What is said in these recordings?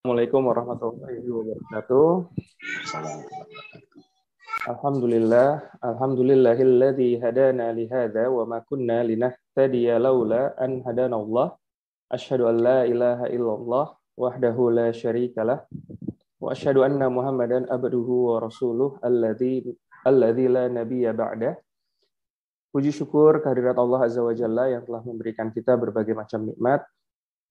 Assalamualaikum warahmatullahi wabarakatuh. Alhamdulillah, alhamdulillahilladzi hadana li hadza wa ma kunna linahtadiya laula an hadana Allah. Asyhadu an la ilaha illallah wahdahu la syarikalah wa asyhadu anna Muhammadan abduhu wa rasuluh alladzi alladzi la nabiyya ba'da. Puji syukur kehadirat Allah Azza wa Jalla yang telah memberikan kita berbagai macam nikmat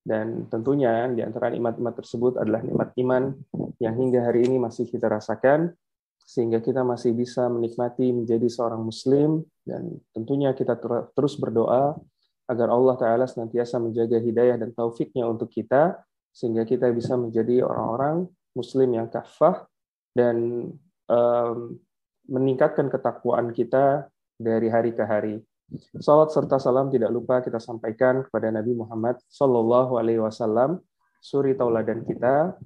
dan tentunya di antara nikmat-nikmat tersebut adalah nikmat iman yang hingga hari ini masih kita rasakan, sehingga kita masih bisa menikmati menjadi seorang muslim, dan tentunya kita terus berdoa agar Allah Ta'ala senantiasa menjaga hidayah dan taufiknya untuk kita, sehingga kita bisa menjadi orang-orang muslim yang kafah, dan um, meningkatkan ketakwaan kita dari hari ke hari. Salat serta salam tidak lupa kita sampaikan kepada Nabi Muhammad Sallallahu Alaihi Wasallam, suri tauladan kita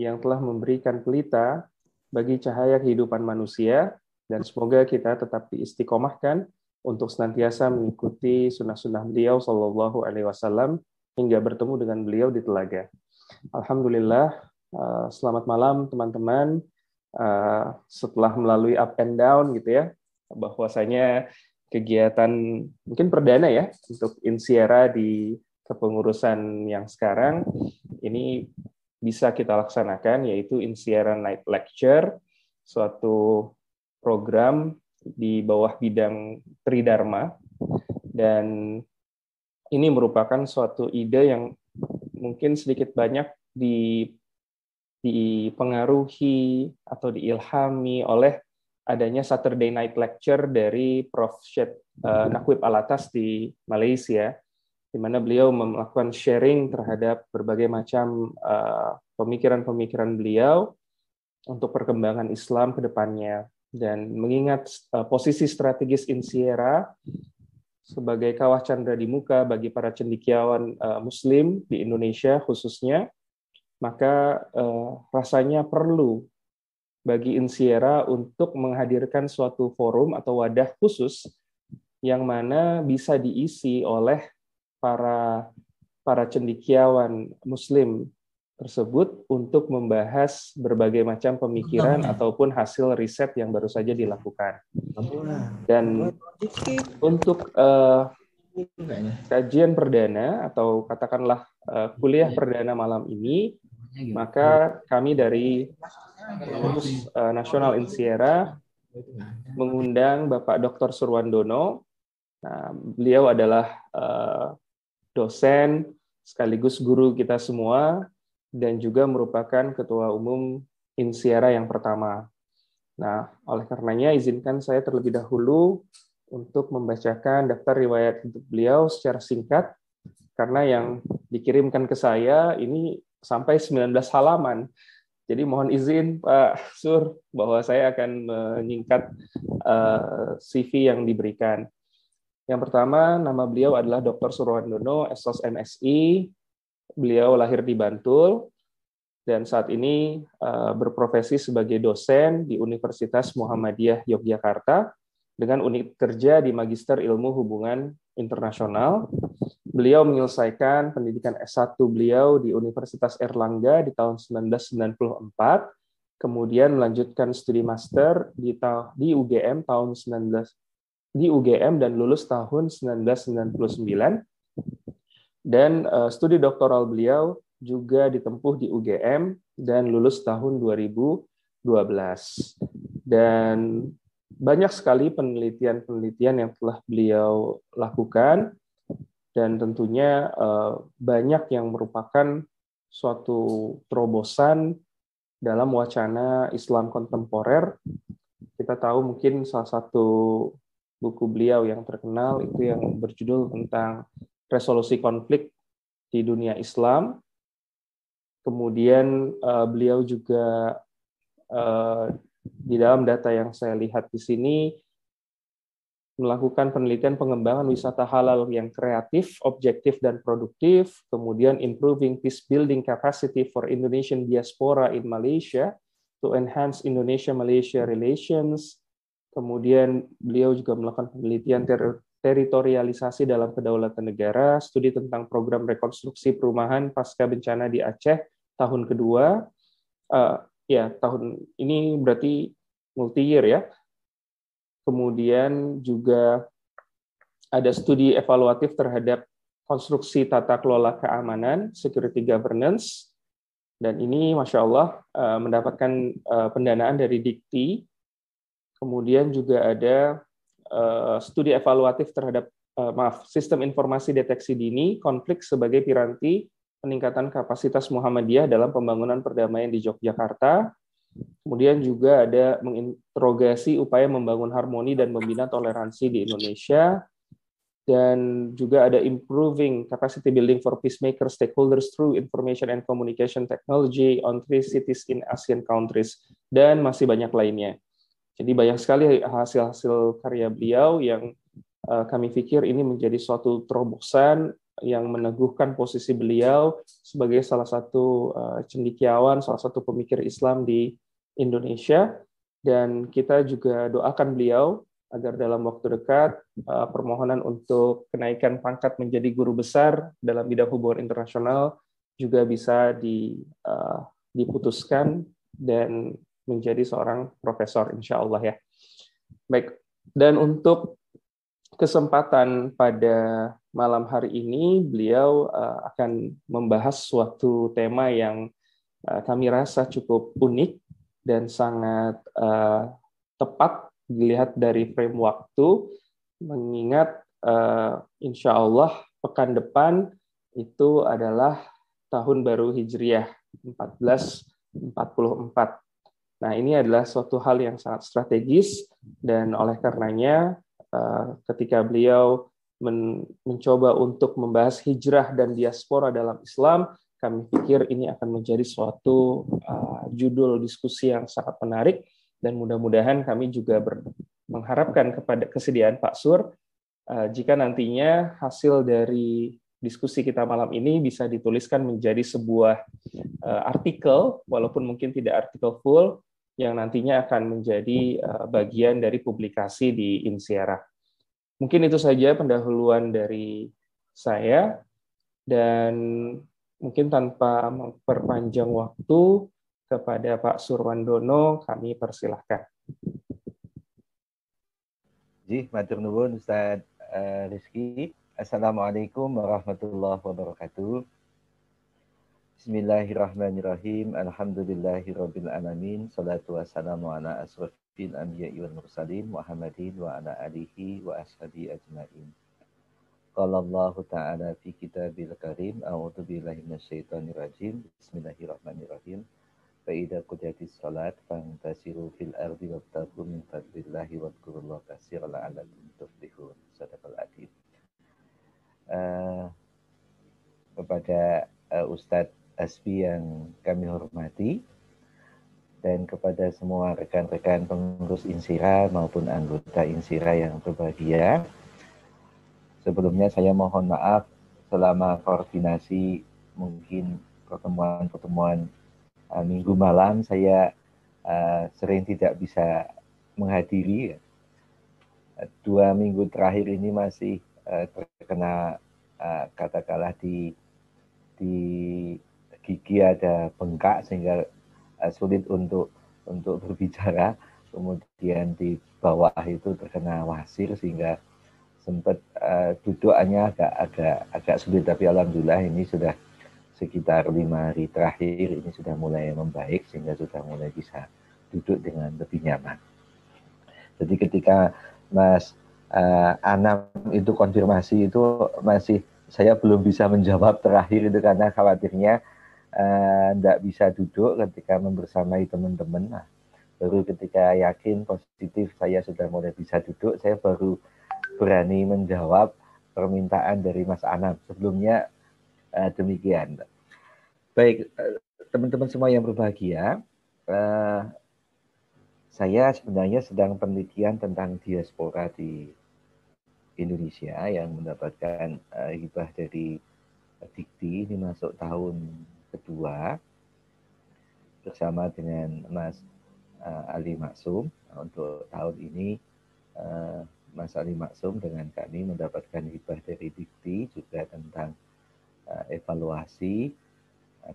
yang telah memberikan pelita bagi cahaya kehidupan manusia dan semoga kita tetap diistiqomahkan untuk senantiasa mengikuti sunnah-sunnah beliau Sallallahu Alaihi Wasallam hingga bertemu dengan beliau di telaga. Alhamdulillah, eh, selamat malam teman-teman. Eh, setelah melalui up and down gitu ya, bahwasanya kegiatan mungkin perdana ya untuk Insiera di kepengurusan yang sekarang ini bisa kita laksanakan yaitu Insiera Night Lecture, suatu program di bawah bidang Tridharma. Dan ini merupakan suatu ide yang mungkin sedikit banyak di dipengaruhi atau diilhami oleh adanya Saturday Night Lecture dari Prof. Syed uh, Nakwib Alatas di Malaysia, di mana beliau melakukan sharing terhadap berbagai macam uh, pemikiran-pemikiran uh, beliau untuk perkembangan Islam ke depannya. Dan mengingat uh, posisi strategis Insiera sebagai kawah candra di muka bagi para cendikiawan uh, Muslim di Indonesia khususnya, maka uh, rasanya perlu bagi Insiera untuk menghadirkan suatu forum atau wadah khusus yang mana bisa diisi oleh para para cendikiawan muslim tersebut untuk membahas berbagai macam pemikiran ataupun hasil riset yang baru saja dilakukan. Dan untuk uh, kajian perdana atau katakanlah uh, kuliah perdana malam ini, maka kami dari pengurus uh, nasional Insiera mengundang Bapak Dr. Surwandono. Nah, beliau adalah uh, dosen sekaligus guru kita semua dan juga merupakan ketua umum Insiera yang pertama. Nah, oleh karenanya izinkan saya terlebih dahulu untuk membacakan daftar riwayat hidup beliau secara singkat karena yang dikirimkan ke saya ini sampai 19 halaman. Jadi mohon izin Pak Sur bahwa saya akan menyingkat eh, CV yang diberikan. Yang pertama, nama beliau adalah Dr. Surwandono, SOS MSI. Beliau lahir di Bantul dan saat ini uh, berprofesi sebagai dosen di Universitas Muhammadiyah Yogyakarta dengan unit kerja di Magister Ilmu Hubungan Internasional Beliau menyelesaikan pendidikan S1 beliau di Universitas Erlangga di tahun 1994, kemudian melanjutkan studi master di di UGM tahun 19 di UGM dan lulus tahun 1999 dan uh, studi doktoral beliau juga ditempuh di UGM dan lulus tahun 2012 dan banyak sekali penelitian-penelitian yang telah beliau lakukan dan tentunya eh, banyak yang merupakan suatu terobosan dalam wacana Islam kontemporer. Kita tahu mungkin salah satu buku beliau yang terkenal itu yang berjudul tentang resolusi konflik di dunia Islam. Kemudian eh, beliau juga eh, di dalam data yang saya lihat di sini melakukan penelitian pengembangan wisata halal yang kreatif, objektif, dan produktif, kemudian improving peace building capacity for Indonesian diaspora in Malaysia to enhance Indonesia-Malaysia relations, kemudian beliau juga melakukan penelitian ter teritorialisasi dalam kedaulatan negara, studi tentang program rekonstruksi perumahan pasca bencana di Aceh tahun kedua, uh, ya tahun ini berarti multi year ya. Kemudian juga ada studi evaluatif terhadap konstruksi tata kelola keamanan, security governance, dan ini Masya Allah uh, mendapatkan uh, pendanaan dari Dikti. Kemudian juga ada uh, studi evaluatif terhadap maaf sistem informasi deteksi dini konflik sebagai piranti peningkatan kapasitas Muhammadiyah dalam pembangunan perdamaian di Yogyakarta. Kemudian juga ada menginterogasi upaya membangun harmoni dan membina toleransi di Indonesia dan juga ada improving capacity building for peacemaker stakeholders through information and communication technology on three cities in ASEAN countries dan masih banyak lainnya. Jadi banyak sekali hasil-hasil karya beliau yang uh, kami pikir ini menjadi suatu terobosan yang meneguhkan posisi beliau sebagai salah satu uh, cendikiawan, salah satu pemikir Islam di Indonesia dan kita juga doakan beliau agar dalam waktu dekat uh, permohonan untuk kenaikan pangkat menjadi guru besar dalam bidang hubungan internasional juga bisa uh, diputuskan dan menjadi seorang profesor insya Allah ya. Baik, dan untuk kesempatan pada malam hari ini beliau uh, akan membahas suatu tema yang kami rasa cukup unik dan sangat uh, tepat dilihat dari frame waktu, mengingat uh, insya Allah pekan depan itu adalah tahun baru Hijriah 1444. Nah, ini adalah suatu hal yang sangat strategis dan oleh karenanya uh, ketika beliau men mencoba untuk membahas hijrah dan diaspora dalam Islam, kami pikir ini akan menjadi suatu uh, judul diskusi yang sangat menarik dan mudah-mudahan kami juga ber, mengharapkan kepada kesediaan Pak Sur uh, jika nantinya hasil dari diskusi kita malam ini bisa dituliskan menjadi sebuah uh, artikel walaupun mungkin tidak artikel full yang nantinya akan menjadi uh, bagian dari publikasi di Insiara. Mungkin itu saja pendahuluan dari saya dan mungkin tanpa memperpanjang waktu kepada Pak Surwandono kami persilahkan. Ji, matur nuwun Ustaz uh, Rizky. Assalamualaikum warahmatullahi wabarakatuh. Bismillahirrahmanirrahim. Alhamdulillahirabbil alamin. Salatu wassalamu ala asrafil anbiya'i wal mursalin Muhammadin wa ala alihi wa ashabi ajmain. Allahu Allah Ta'ala fi kitabil karim A'udhu billahi minasyaitonir rajim Bismillahirrahmanirrahim Fa'idha kujatis salat Fantasiru fil ardi wabtaku min fadlillahi Wadkurullah kasir la'alakum tuflihun. Sadaqal adib. Eh, kepada uh, Ustadz Asbi yang kami hormati dan kepada semua rekan-rekan pengurus Insira maupun anggota Insira yang berbahagia Sebelumnya saya mohon maaf selama koordinasi mungkin pertemuan-pertemuan uh, minggu malam saya uh, sering tidak bisa menghadiri. Dua minggu terakhir ini masih uh, terkena uh, katakanlah di di gigi ada bengkak sehingga uh, sulit untuk untuk berbicara. Kemudian di bawah itu terkena wasir sehingga sempat uh, duduknya agak agak agak sulit tapi alhamdulillah ini sudah sekitar lima hari terakhir ini sudah mulai membaik sehingga sudah mulai bisa duduk dengan lebih nyaman. Jadi ketika Mas uh, Anam itu konfirmasi itu masih saya belum bisa menjawab terakhir itu karena khawatirnya tidak uh, bisa duduk ketika membersamai teman-teman. Nah, baru ketika yakin positif saya sudah mulai bisa duduk, saya baru berani menjawab permintaan dari Mas Anam. Sebelumnya Uh, demikian. Baik, eh, teman-teman semua yang berbahagia, uh, saya sebenarnya sedang penelitian tentang diaspora di Indonesia yang mendapatkan uh, hibah dari Dikti ini masuk tahun kedua bersama dengan Mas uh, Ali Maksum untuk tahun ini uh, Mas Ali Maksum dengan kami mendapatkan hibah dari Dikti juga tentang uh, evaluasi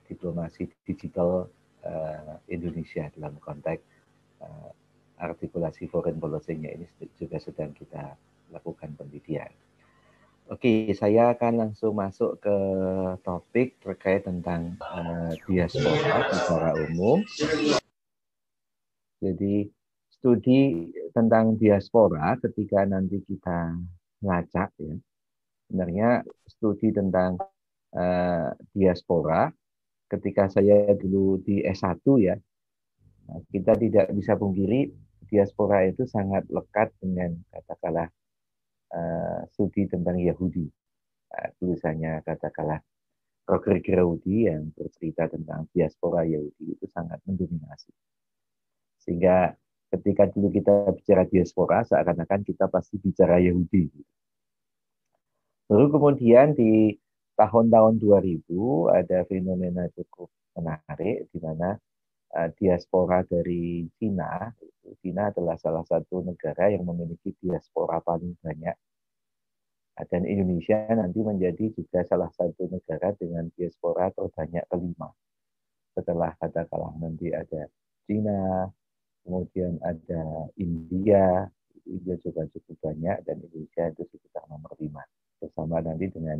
diplomasi digital Indonesia dalam konteks artikulasi foreign policy-nya ini juga sedang kita lakukan penelitian. Oke, saya akan langsung masuk ke topik terkait tentang uh, diaspora secara umum. Jadi studi tentang diaspora ketika nanti kita ngacak ya, sebenarnya studi tentang uh, diaspora ketika saya dulu di S1 ya, nah, kita tidak bisa pungkiri diaspora itu sangat lekat dengan katakanlah uh, studi tentang Yahudi. Uh, tulisannya katakanlah Roger Graudi yang bercerita tentang diaspora Yahudi itu sangat mendominasi. Sehingga ketika dulu kita bicara diaspora, seakan-akan kita pasti bicara Yahudi. Lalu kemudian di tahun-tahun 2000 ada fenomena cukup menarik di mana uh, diaspora dari Cina Cina adalah salah satu negara yang memiliki diaspora paling banyak. Dan Indonesia nanti menjadi juga salah satu negara dengan diaspora terbanyak kelima. Setelah katakanlah nanti ada Cina, kemudian ada India, India juga cukup banyak, dan Indonesia itu sekitar nomor lima. Bersama nanti dengan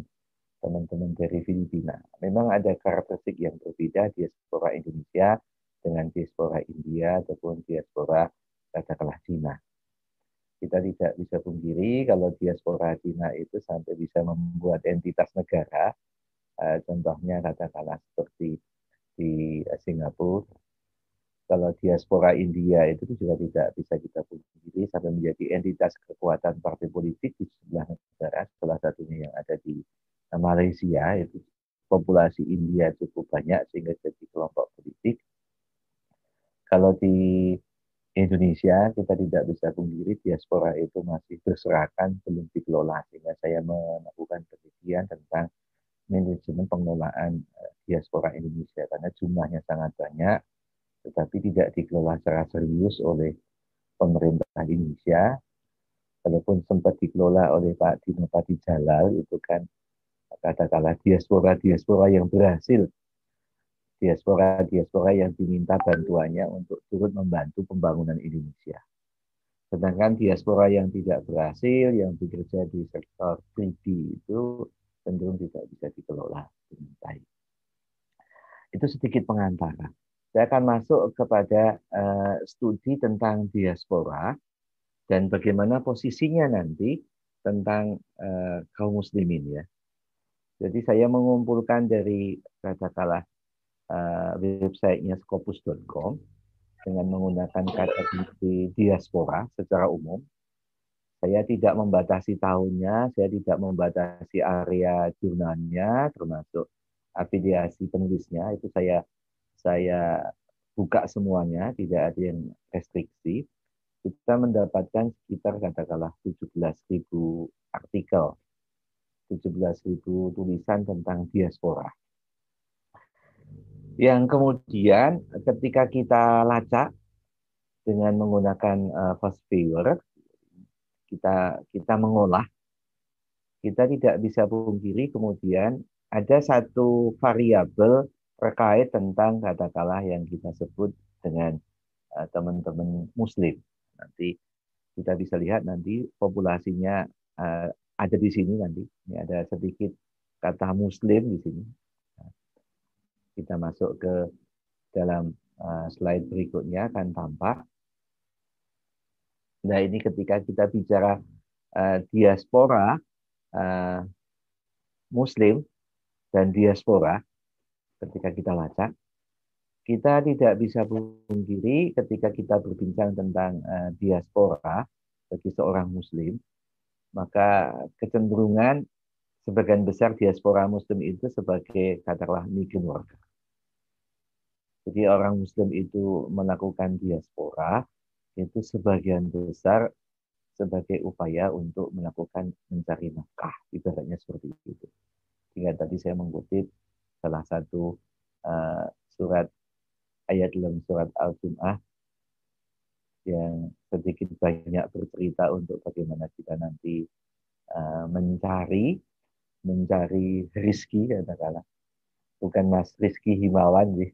teman-teman dari Filipina. Memang ada karakteristik yang berbeda diaspora Indonesia dengan diaspora India ataupun diaspora katakanlah Cina. Kita tidak bisa pungkiri kalau diaspora Cina itu sampai bisa membuat entitas negara, eh, contohnya katakanlah seperti di Singapura. Kalau diaspora India itu juga tidak bisa kita pungkiri sampai menjadi entitas kekuatan partai politik di sebelah negara, salah satunya yang ada di Malaysia itu populasi India cukup banyak sehingga jadi kelompok politik. Kalau di Indonesia kita tidak bisa pungkiri diaspora itu masih berserakan belum dikelola. Sehingga saya melakukan penelitian tentang manajemen pengelolaan eh, diaspora Indonesia. Karena jumlahnya sangat banyak tetapi tidak dikelola secara serius oleh pemerintah Indonesia walaupun sempat dikelola oleh Pak Dino Pati Jalal itu kan katakanlah diaspora diaspora yang berhasil diaspora-diaspora yang diminta bantuannya untuk turut membantu pembangunan Indonesia. Sedangkan diaspora yang tidak berhasil, yang bekerja di sektor pribadi itu cenderung tidak bisa dikelola dengan baik. Itu sedikit pengantara. Saya akan masuk kepada uh, studi tentang diaspora dan bagaimana posisinya nanti tentang uh, kaum muslimin ya. Jadi saya mengumpulkan dari katakanlah uh, websitenya scopus.com dengan menggunakan kata kunci diaspora secara umum. Saya tidak membatasi tahunnya, saya tidak membatasi area jurnalnya, termasuk afiliasi penulisnya. Itu saya saya buka semuanya, tidak ada yang restriksi. Kita mendapatkan sekitar katakanlah 17.000 artikel, 17.000 tulisan tentang diaspora yang kemudian ketika kita lacak dengan menggunakan uh, fast viewer, kita kita mengolah, kita tidak bisa pungkiri kemudian ada satu variabel terkait tentang katakanlah yang kita sebut dengan uh, teman-teman Muslim. Nanti kita bisa lihat nanti populasinya uh, ada di sini nanti. Ini ada sedikit kata Muslim di sini kita masuk ke dalam uh, slide berikutnya akan tampak. Nah ini ketika kita bicara diaspora Muslim dan diaspora, ketika kita lacak, kita tidak bisa pungkiri ketika kita berbincang tentang uh, diaspora bagi seorang Muslim, maka kecenderungan sebagian besar diaspora muslim itu sebagai katakanlah migran worker. Jadi orang muslim itu melakukan diaspora itu sebagian besar sebagai upaya untuk melakukan mencari nafkah, ibaratnya seperti itu. Hingga tadi saya mengutip salah satu uh, surat ayat dalam surat Al-Jum'ah yang sedikit banyak bercerita untuk bagaimana kita nanti uh, mencari mencari rizki katakanlah bukan Mas Rizky Himawan sih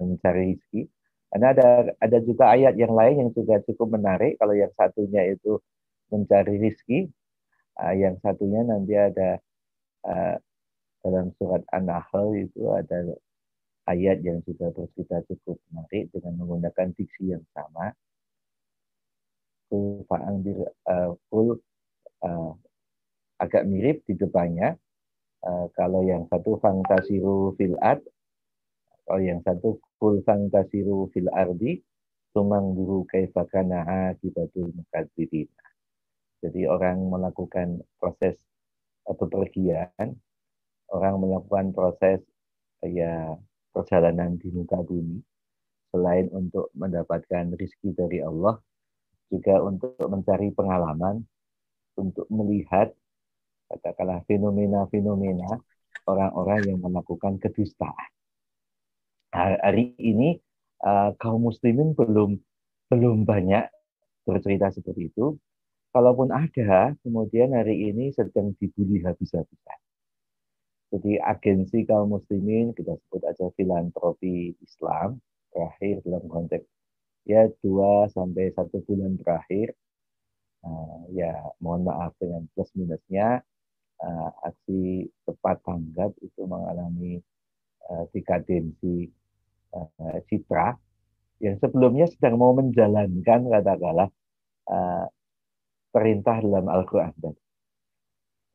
mencari rizki. Karena ada ada juga ayat yang lain yang juga cukup menarik. Kalau yang satunya itu mencari rizki, uh, yang satunya nanti ada dalam surat An-Nahl itu ada ayat yang juga bercerita cukup menarik dengan menggunakan diksi yang sama. Kul fa'angdir uh, kul uh, agak mirip di depannya Uh, kalau yang satu fantasiru fil ad, kalau yang satu kul fantasiru fil ardi, tumang dulu kaifakana akibatul mukadzibin. Jadi orang melakukan proses bepergian, orang melakukan proses ya perjalanan di muka bumi, selain untuk mendapatkan rizki dari Allah, juga untuk mencari pengalaman, untuk melihat katakanlah fenomena-fenomena orang-orang yang melakukan kedustaan. Hari ini uh, kaum muslimin belum belum banyak bercerita seperti itu. Kalaupun ada, kemudian hari ini sedang dibully habis-habisan. Jadi agensi kaum muslimin, kita sebut aja filantropi Islam, terakhir dalam konteks ya dua sampai satu bulan terakhir, uh, ya mohon maaf dengan plus minusnya, uh, aksi tepat tanggap itu mengalami uh, dekadensi uh, citra yang sebelumnya sedang mau menjalankan katakanlah uh, perintah dalam Al-Quran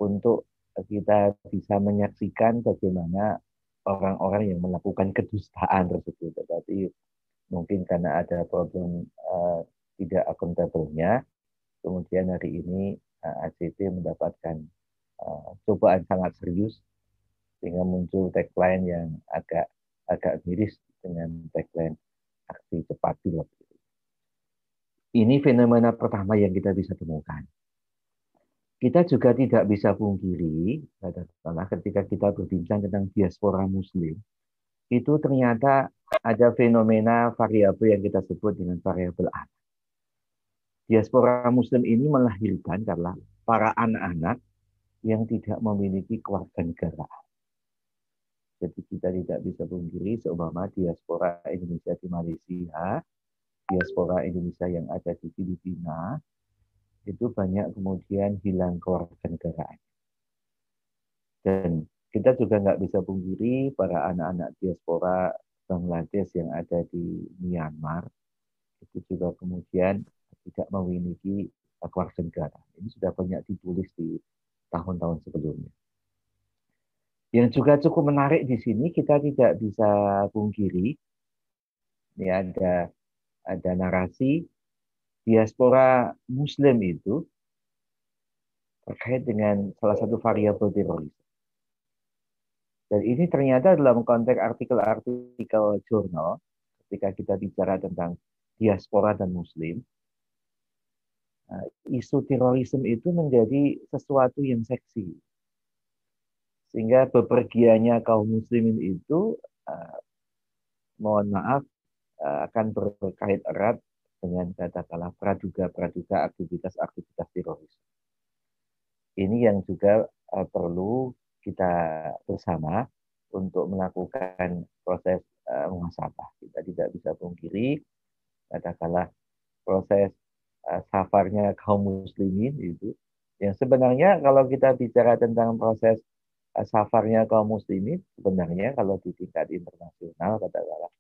untuk kita bisa menyaksikan bagaimana orang-orang yang melakukan kedustaan tersebut tetapi mungkin karena ada problem uh, tidak akuntabelnya kemudian hari ini uh, ACT mendapatkan uh, cobaan sangat serius sehingga muncul tagline yang agak agak miris dengan tagline aksi cepat pilot. Ini fenomena pertama yang kita bisa temukan. Kita juga tidak bisa pungkiri, katakanlah ketika kita berbincang tentang diaspora muslim, itu ternyata ada fenomena variabel yang kita sebut dengan variabel anak. Diaspora muslim ini melahirkan karena para anak-anak yang tidak memiliki keluarga negara. Jadi kita tidak bisa pungkiri seumpama diaspora Indonesia di Malaysia, diaspora Indonesia yang ada di Filipina, itu banyak kemudian hilang keluarga negaraan. Dan kita juga nggak bisa pungkiri para anak-anak diaspora Bangladesh yang ada di Myanmar, itu juga kemudian tidak memiliki keluarga negara. Ini sudah banyak ditulis di tahun-tahun sebelumnya. Yang juga cukup menarik di sini kita tidak bisa pungkiri ini ada ada narasi diaspora Muslim itu terkait dengan salah satu variabel teroris. Dan ini ternyata dalam konteks artikel-artikel jurnal, ketika kita bicara tentang diaspora dan Muslim, Nah, isu terorisme itu menjadi sesuatu yang seksi. Sehingga bepergiannya kaum muslimin itu, uh, mohon maaf, uh, akan berkait erat dengan katakanlah praduga-praduga aktivitas-aktivitas teroris. Ini yang juga uh, perlu kita bersama untuk melakukan proses uh, muhasabah. Kita tidak bisa pungkiri katakanlah proses uh, safarnya kaum muslimin itu yang sebenarnya kalau kita bicara tentang proses safarnya kaum muslimin sebenarnya kalau di tingkat internasional katakanlah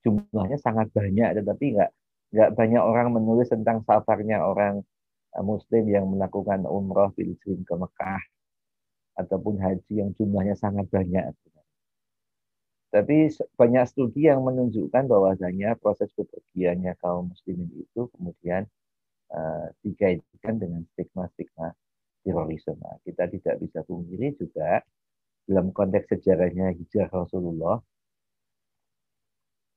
jumlahnya sangat banyak tetapi nggak nggak banyak orang menulis tentang safarnya orang uh, muslim yang melakukan umroh pilgrim ke Mekah ataupun haji yang jumlahnya sangat banyak tapi banyak studi yang menunjukkan bahwasanya proses kepergiannya kaum muslimin itu kemudian uh, dikaitkan dengan stigma-stigma terorisme. Nah, kita tidak bisa pungkiri juga dalam konteks sejarahnya hijrah Rasulullah,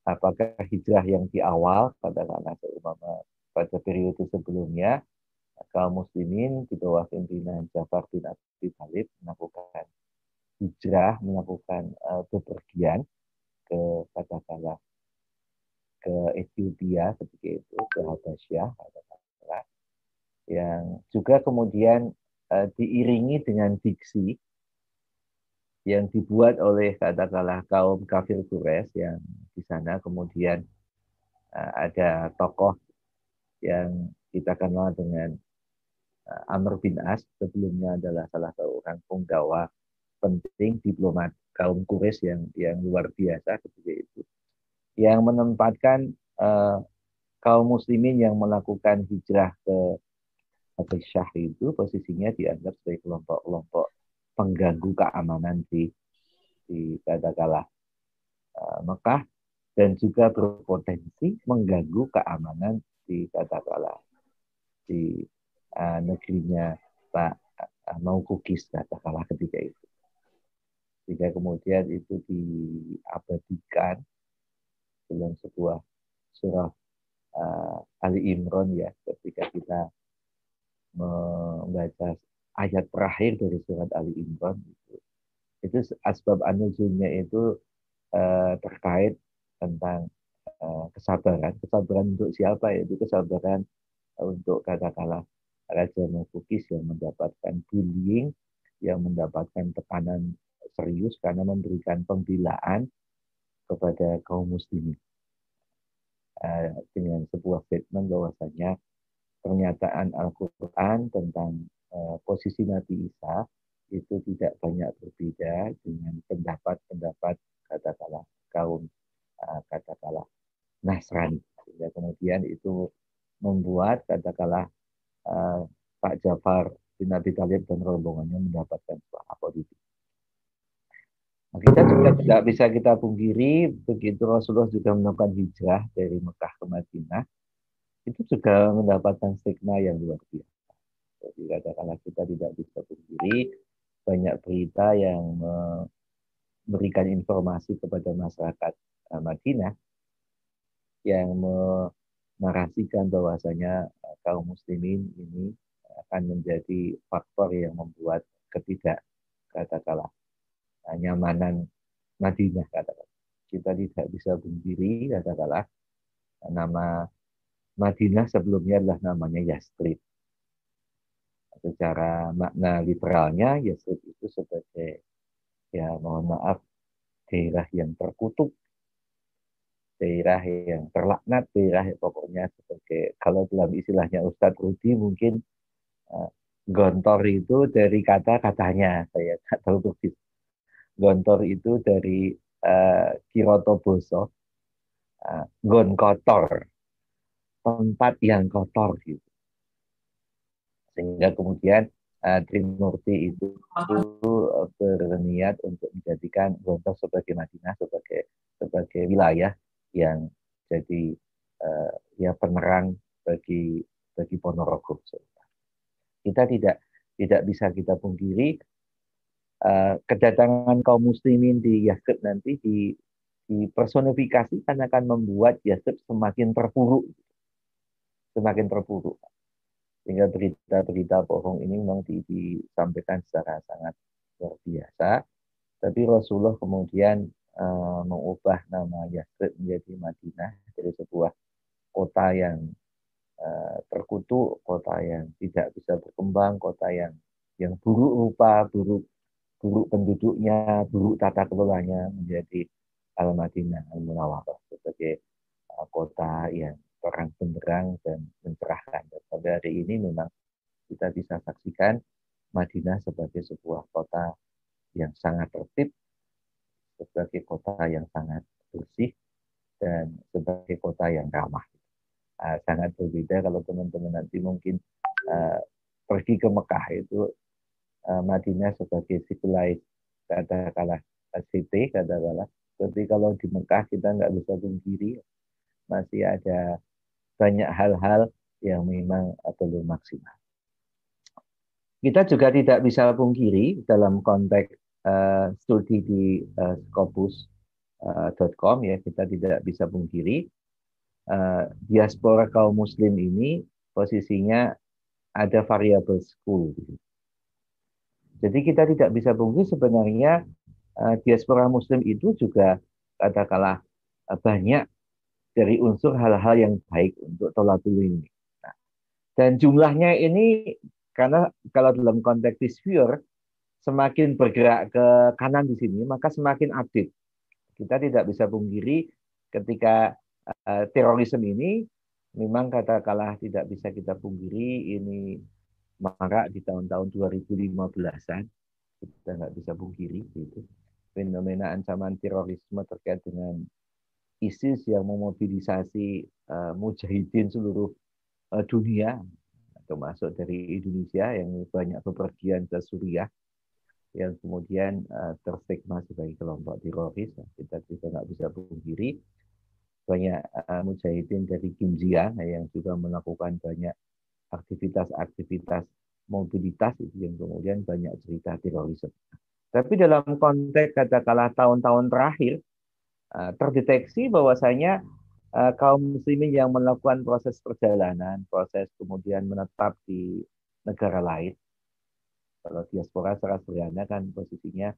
apakah hijrah yang di awal, katakanlah seumpama pada periode sebelumnya, kaum muslimin di bawah pimpinan Jafar bin Abi Thalib melakukan hijrah, melakukan uh, bepergian ke katakanlah ke Ethiopia ketika itu ke Habasyah yang juga kemudian uh, diiringi dengan diksi yang dibuat oleh katakanlah kaum kafir Quraisy yang di sana. Kemudian uh, ada tokoh yang kita kenal dengan uh, Amr bin As. Sebelumnya adalah salah satu orang penggawa penting diplomat kaum Quraisy yang yang luar biasa ketika itu. Yang menempatkan uh, kaum muslimin yang melakukan hijrah ke Habasyah itu posisinya dianggap sebagai kelompok-kelompok pengganggu keamanan di di katakanlah uh, Mekah dan juga berpotensi mengganggu keamanan di katakanlah di uh, negerinya Pak uh, mau kukis katakanlah ketika itu. Sehingga kemudian itu diabadikan dalam sebuah surah uh, Ali Imran ya ketika kita membaca ayat terakhir dari surat Ali Imran itu. Itu asbab anuzulnya itu uh, terkait tentang uh, kesabaran. Kesabaran untuk siapa? Itu kesabaran untuk katakanlah Raja Mufukis yang mendapatkan bullying yang mendapatkan tekanan serius karena memberikan pembelaan kepada kaum muslimin. Uh, dengan sebuah statement bahwasanya pernyataan Al-Quran tentang uh, posisi Nabi Isa itu tidak banyak berbeda dengan pendapat-pendapat katakanlah kaum uh, katakanlah Nasrani sehingga kemudian itu membuat katakanlah uh, Pak Jafar bin Abi Talib dan rombongannya mendapatkan suara politik. Nah, kita juga tidak bisa kita pungkiri begitu Rasulullah juga melakukan hijrah dari Mekah ke Madinah itu juga mendapatkan stigma yang luar biasa. Jadi katakanlah kita tidak bisa pungkiri banyak berita yang memberikan informasi kepada masyarakat eh, Madinah yang menarasikan bahwasanya eh, kaum muslimin ini akan menjadi faktor yang membuat ketidak katakanlah eh, nyamanan Madinah katakanlah. Kita tidak bisa berdiri katakanlah nama Madinah sebelumnya adalah namanya Yastrib secara makna literalnya Yesrib itu sebagai ya mohon maaf daerah yang terkutuk daerah yang terlaknat daerah yang pokoknya sebagai kalau dalam istilahnya Ustadz Rudi mungkin uh, gontor itu dari kata katanya saya tak tahu persis. Gontor itu dari uh, Kiroto Boso uh, gon kotor tempat yang kotor gitu sehingga kemudian uh, Trimurti itu, itu berniat untuk menjadikan Gontor sebagai Madinah sebagai sebagai wilayah yang jadi uh, ya penerang bagi bagi Ponorogo. Kita tidak tidak bisa kita pungkiri uh, kedatangan kaum muslimin di Yastrib nanti di dipersonifikasi akan membuat Yastrib semakin terpuruk. Semakin terpuruk sehingga berita-berita bohong ini memang disampaikan secara sangat luar biasa. Tapi Rasulullah kemudian uh, mengubah nama Yasrib menjadi Madinah dari sebuah kota yang uh, terkutuk, kota yang tidak bisa berkembang, kota yang yang buruk rupa, buruk buruk penduduknya, buruk tata kelolanya menjadi Al-Madinah Al-Munawwarah sebagai uh, kota yang terang benderang dan mencerahkan. Dan pada hari ini memang kita bisa saksikan Madinah sebagai sebuah kota yang sangat tertib, sebagai kota yang sangat bersih, dan sebagai kota yang ramah. Uh, sangat berbeda kalau teman-teman nanti mungkin uh, pergi ke Mekah itu uh, Madinah sebagai civilized katakanlah city katakanlah. Tapi kalau di Mekah kita nggak bisa pungkiri masih ada banyak hal-hal yang memang belum maksimal. Kita juga tidak bisa pungkiri dalam konteks uh, studi di uh, scopus.com uh, ya kita tidak bisa pungkiri uh, diaspora kaum muslim ini posisinya ada variabel school. Jadi kita tidak bisa pungkiri sebenarnya diaspora muslim itu juga katakanlah banyak dari unsur hal-hal yang baik untuk tolatul ini. Nah, dan jumlahnya ini karena kalau dalam konteks viewer semakin bergerak ke kanan di sini, maka semakin update. Kita tidak bisa pungkiri ketika uh, terorisme ini memang katakanlah tidak bisa kita pungkiri ini marak di tahun-tahun 2015-an kita nggak bisa pungkiri itu fenomena ancaman terorisme terkait dengan ISIS yang memobilisasi uh, mujahidin seluruh uh, dunia termasuk dari Indonesia yang banyak bepergian ke Suriah yang kemudian uh, terstigma sebagai kelompok teroris kita juga nggak bisa pungkiri banyak uh, mujahidin dari Kimzia yang juga melakukan banyak aktivitas-aktivitas mobilitas itu yang kemudian banyak cerita terorisme. Tapi dalam konteks katakanlah tahun-tahun terakhir terdeteksi bahwasanya uh, kaum muslimin yang melakukan proses perjalanan, proses kemudian menetap di negara lain. Kalau diaspora secara sederhana kan posisinya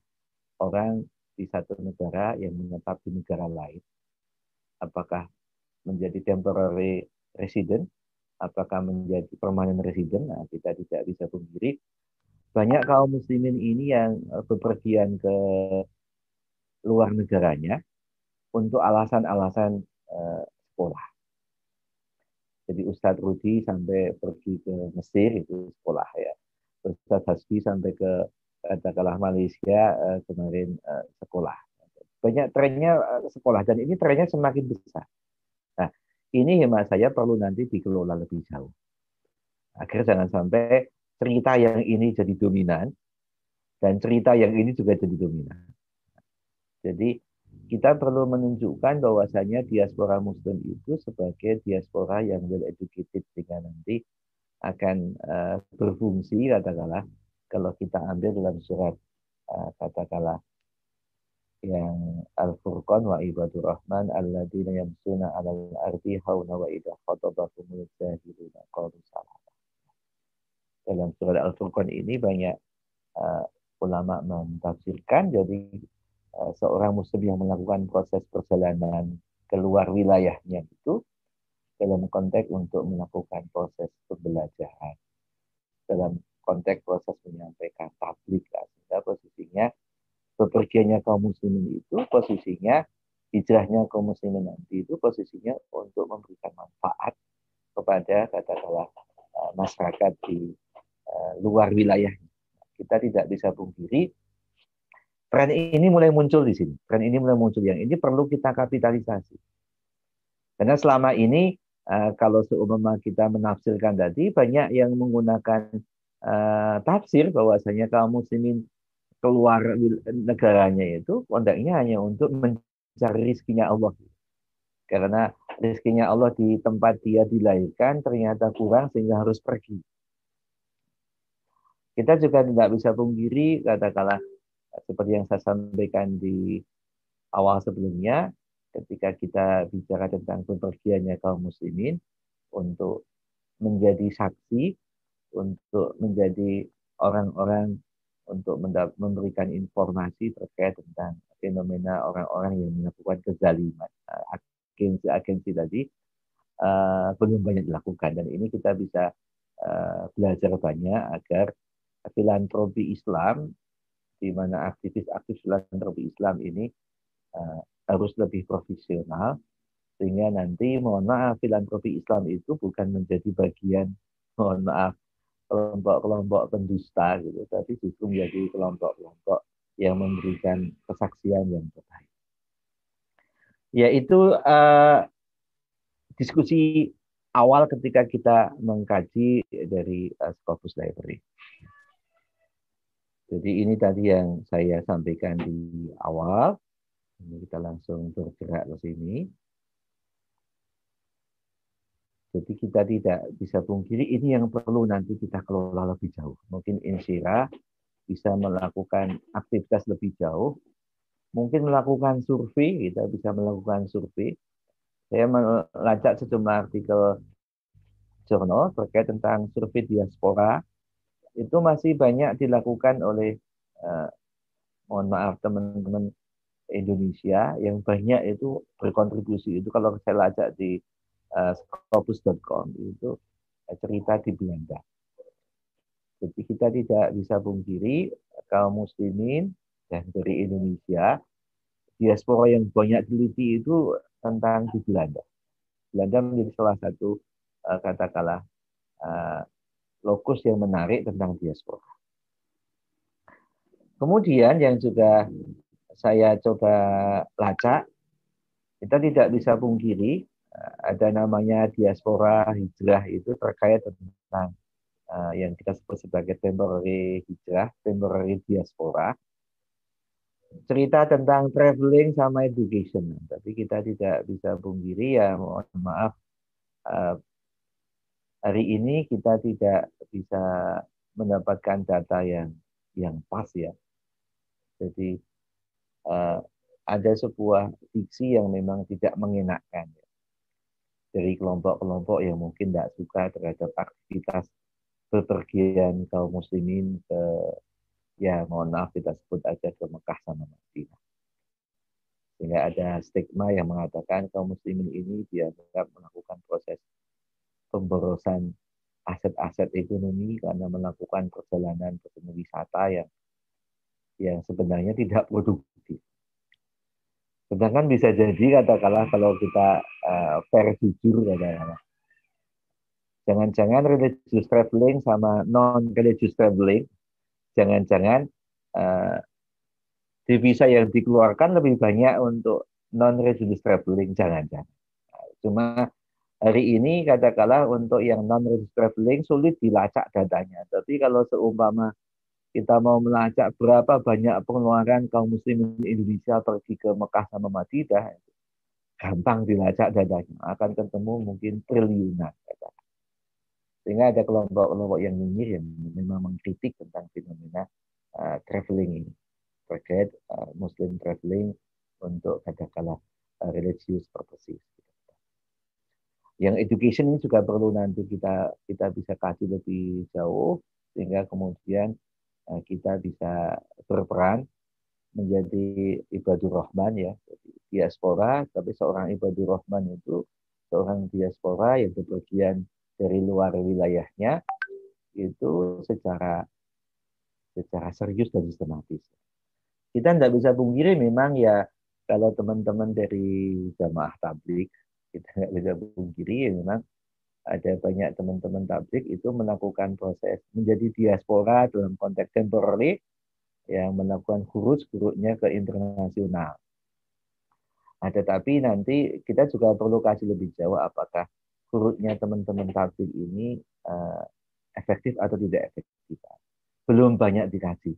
orang di satu negara yang menetap di negara lain apakah menjadi temporary resident, apakah menjadi permanent resident, nah, kita tidak bisa pungkiri. Banyak kaum muslimin ini yang eh, bepergian ke luar negaranya untuk alasan-alasan uh, sekolah. Jadi Ustadz Rudi sampai pergi ke Mesir itu sekolah ya. Ustadz Hasbi sampai ke katakanlah Malaysia uh, kemarin uh, sekolah banyak trennya eh, sekolah dan ini trennya semakin besar. Nah, ini hemat saya perlu nanti dikelola lebih jauh. Agar jangan sampai cerita yang ini jadi dominan dan cerita yang ini juga jadi dominan. Jadi kita perlu menunjukkan bahwasanya diaspora muslim itu sebagai diaspora yang well educated sehingga nanti akan uh, berfungsi katakanlah kalau kita ambil dalam surat uh, katakanlah yang Al-Furqan wa ibadur rahman alladzina yamsuna 'alal ardi hauna wa idha khatabahumul jahiluna qalu salama. Dalam surat Al-Furqan ini banyak uh, ulama mentafsirkan jadi seorang muslim yang melakukan proses perjalanan keluar wilayahnya itu dalam konteks untuk melakukan proses pembelajaran dalam konteks proses menyampaikan tablik sehingga posisinya bepergiannya kaum muslimin itu posisinya hijrahnya kaum muslimin nanti itu posisinya untuk memberikan manfaat kepada katakanlah uh, masyarakat di uh, luar wilayah. Kita tidak bisa pungkiri tren ini mulai muncul di sini. Tren ini mulai muncul yang ini perlu kita kapitalisasi. Karena selama ini uh, kalau seumpama kita menafsirkan tadi banyak yang menggunakan uh, tafsir bahwasanya kaum muslimin keluar negaranya itu kontaknya hanya untuk mencari rizkinya Allah. Karena rizkinya Allah di tempat dia dilahirkan ternyata kurang sehingga harus pergi. Kita juga tidak bisa pungkiri katakanlah seperti yang saya sampaikan di awal sebelumnya ketika kita bicara tentang kepergiannya kaum muslimin untuk menjadi saksi untuk menjadi orang-orang untuk memberikan informasi terkait tentang fenomena orang-orang yang melakukan kezaliman. Agensi-agensi tadi uh, belum banyak dilakukan dan ini kita bisa uh, belajar banyak agar filantropi Islam di mana aktivis-aktivis filantropi Islam ini uh, harus lebih profesional sehingga nanti mohon maaf filantropi Islam itu bukan menjadi bagian mohon maaf kelompok-kelompok pendusta gitu, tapi justru menjadi kelompok-kelompok yang memberikan kesaksian yang terbaik. Yaitu uh, diskusi awal ketika kita mengkaji dari uh, Scopus Library. Jadi ini tadi yang saya sampaikan di awal. Ini kita langsung bergerak ke sini. Jadi kita tidak bisa pungkiri ini yang perlu nanti kita kelola lebih jauh. Mungkin Insira bisa melakukan aktivitas lebih jauh. Mungkin melakukan survei, kita bisa melakukan survei. Saya melacak sejumlah artikel jurnal terkait tentang survei diaspora. Itu masih banyak dilakukan oleh, eh, mohon maaf teman-teman Indonesia yang banyak itu berkontribusi. Itu kalau saya lacak di uh, Scopus.com itu cerita di Belanda. Jadi kita tidak bisa pungkiri kaum muslimin dan dari Indonesia, diaspora yang banyak teliti itu tentang di Belanda. Belanda menjadi salah satu uh, katakanlah uh, lokus yang menarik tentang diaspora. Kemudian yang juga saya coba lacak, kita tidak bisa pungkiri ada namanya diaspora hijrah itu terkait tentang uh, yang kita sebut sebagai temporary hijrah, temporary diaspora. Cerita tentang traveling sama education, tapi kita tidak bisa pungkiri ya mohon maaf uh, hari ini kita tidak bisa mendapatkan data yang yang pas ya. Jadi uh, ada sebuah diksi yang memang tidak mengenakkan. Ya dari kelompok-kelompok yang mungkin tidak suka terhadap aktivitas bepergian kaum muslimin ke ya mohon maaf kita sebut aja ke Mekah sama Madinah. Sehingga ada stigma yang mengatakan kaum muslimin ini dianggap melakukan proses pemborosan aset-aset ekonomi karena melakukan perjalanan ke wisata yang yang sebenarnya tidak produktif. Sedangkan bisa jadi katakanlah kalau kita uh, fair jujur katakanlah. Jangan-jangan religious traveling sama non religious traveling, jangan-jangan uh, devisa yang dikeluarkan lebih banyak untuk non religious traveling, jangan-jangan. Cuma hari ini katakanlah untuk yang non traveling sulit dilacak datanya. Tapi kalau seumpama kita mau melacak berapa banyak pengeluaran kaum muslim Indonesia pergi ke Mekah sama Madinah, gampang dilacak datanya. Akan ketemu mungkin triliunan. Sehingga ada kelompok-kelompok yang nyinyir yang memang mengkritik tentang fenomena uh, traveling ini. Terkait uh, Muslim traveling untuk katakanlah uh, religious purposes. Yang education ini juga perlu nanti kita kita bisa kasih lebih jauh sehingga kemudian Eh, kita bisa berperan menjadi ibadur rahman ya. Diaspora tapi seorang ibadur rahman itu seorang diaspora yang berpergian dari luar wilayahnya itu secara secara serius dan sistematis. Kita tidak bisa pungkiri memang ya kalau teman-teman dari jamaah tablik kita nggak bisa pungkiri ya memang ada banyak teman-teman tablik itu melakukan proses menjadi diaspora dalam konteks temporary yang melakukan kurus-kurutnya ke internasional. Nah, tetapi nanti kita juga perlu kasih lebih jauh apakah kurutnya teman-teman tablik ini uh, efektif atau tidak efektif. Belum banyak dikaji.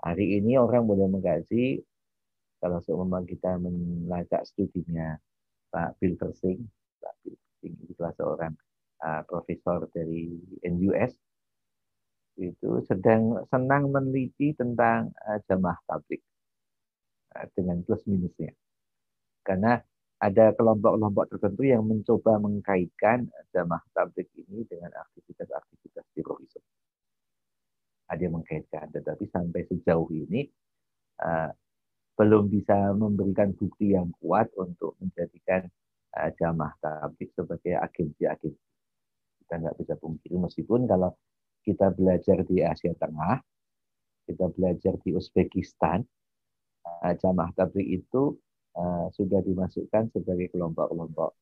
Hari ini orang boleh mengkaji kalau seumpama kita melacak studinya Pak Bill Persing, Pak Bill itu salah seorang uh, profesor dari NUS itu sedang senang meneliti tentang uh, jamaah tablik uh, dengan plus minusnya. Karena ada kelompok-kelompok tertentu yang mencoba mengkaitkan jamaah tablik ini dengan aktivitas-aktivitas terorisme. Ada yang mengkaitkan, tetapi sampai sejauh ini belum bisa memberikan bukti yang kuat untuk menjadikan uh, jamaah tablik sebagai agensi-agensi. Kita nggak bisa pungkiri meskipun kalau kita belajar di Asia Tengah, kita belajar di Uzbekistan, uh, jamaah tablik itu uh, sudah dimasukkan sebagai kelompok-kelompok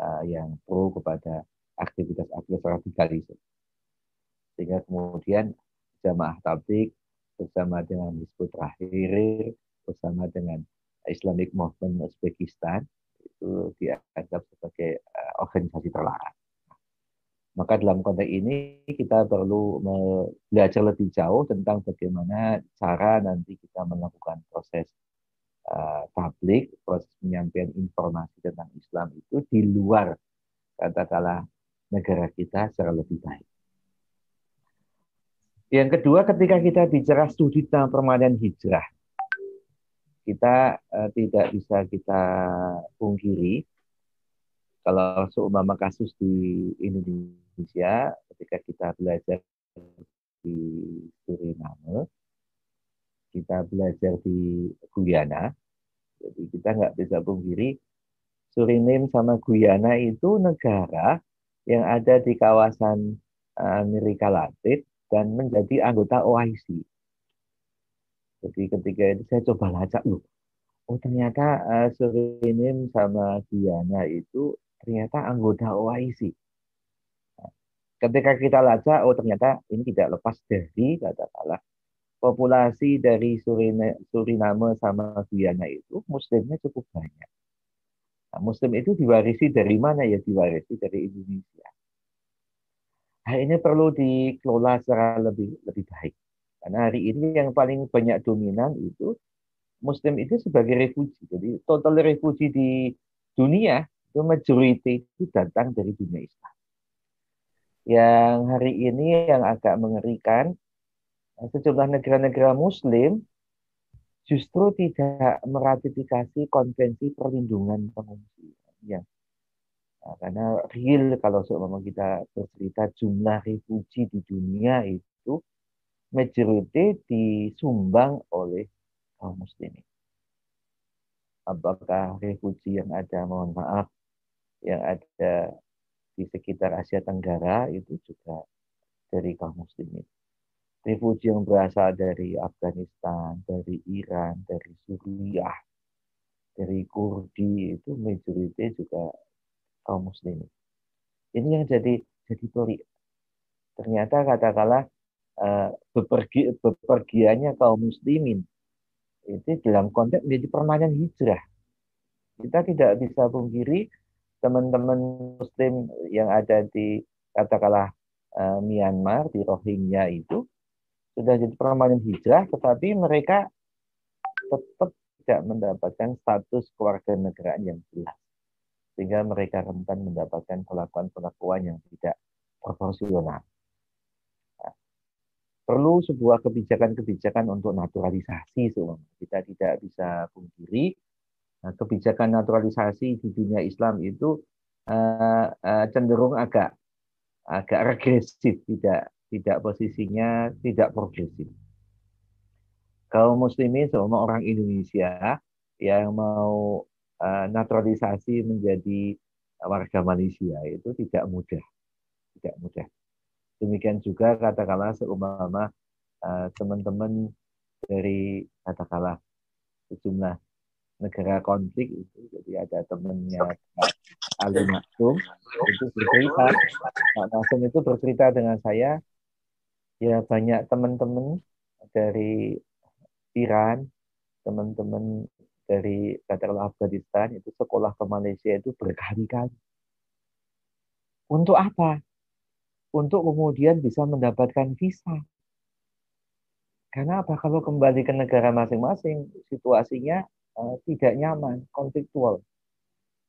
uh, yang pro kepada aktivitas-aktivitas radikalisme. Sehingga kemudian jamaah tablik bersama dengan Hizbut Tahrir, bersama dengan Islamic Movement Uzbekistan itu dianggap sebagai uh, organisasi terlarang. Maka dalam konteks ini kita perlu belajar lebih jauh tentang bagaimana cara nanti kita melakukan proses uh, publik, proses penyampaian informasi tentang Islam itu di luar katakanlah negara kita secara lebih baik. Yang kedua, ketika kita bicara studi tentang permanent hijrah, kita uh, tidak bisa kita pungkiri kalau seumpama kasus di Indonesia ketika kita belajar di Suriname, kita belajar di Guyana, jadi kita nggak bisa pungkiri Suriname sama Guyana itu negara yang ada di kawasan eh, Amerika Latin dan menjadi anggota OIC. Jadi ketika itu saya coba lacak loh. Oh ternyata uh, Suriname sama Guyana itu ternyata anggota OIC. Nah, ketika kita lacak, oh ternyata ini tidak lepas dari katakanlah populasi dari Suriname, Suriname sama Guyana itu muslimnya cukup banyak. Nah, muslim itu diwarisi dari mana ya? Diwarisi dari Indonesia. Nah, ini perlu dikelola secara lebih lebih baik. Karena hari ini yang paling banyak dominan itu Muslim itu sebagai refugi. Jadi total refugi di dunia itu majority itu datang dari dunia Islam. Yang hari ini yang agak mengerikan, sejumlah negara-negara Muslim justru tidak meratifikasi konvensi perlindungan pengungsi. Ya, Nah, karena real kalau seumpama kita bercerita jumlah refugi di dunia itu majority disumbang oleh kaum muslimin. Apakah refugi yang ada, mohon maaf, yang ada di sekitar Asia Tenggara itu juga dari kaum muslimin. Refugi yang berasal dari Afghanistan, dari Iran, dari Suriah, dari Kurdi itu majority juga kaum muslimin. Ini yang jadi jadi pelik. Ternyata katakanlah uh, bepergi, bepergiannya kaum muslimin itu dalam konteks menjadi permainan hijrah. Kita tidak bisa pungkiri teman-teman muslim yang ada di katakanlah uh, Myanmar di Rohingya itu sudah jadi permainan hijrah tetapi mereka tetap tidak mendapatkan status keluarga negaraan yang jelas sehingga mereka rentan mendapatkan perlakuan-perlakuan yang tidak proporsional. Perlu sebuah kebijakan-kebijakan untuk naturalisasi, semua. Kita tidak bisa pungkiri nah, kebijakan naturalisasi di dunia Islam itu uh, uh, cenderung agak agak regresif, tidak tidak posisinya tidak progresif. Kaum muslimin semua orang Indonesia yang mau Eh, naturalisasi menjadi warga Malaysia itu tidak mudah, tidak mudah. Demikian juga katakanlah seumpama uh, teman-teman dari katakanlah sejumlah negara konflik itu, jadi ada temannya Ali Maksum itu bercerita, Pak Maksum itu bercerita dengan saya, ya banyak teman-teman dari Iran, teman-teman dari katakanlah Afghanistan itu sekolah ke Malaysia itu berkali-kali. Untuk apa? Untuk kemudian bisa mendapatkan visa. Karena apa? Kalau kembali ke negara masing-masing, situasinya uh, tidak nyaman, konfliktual.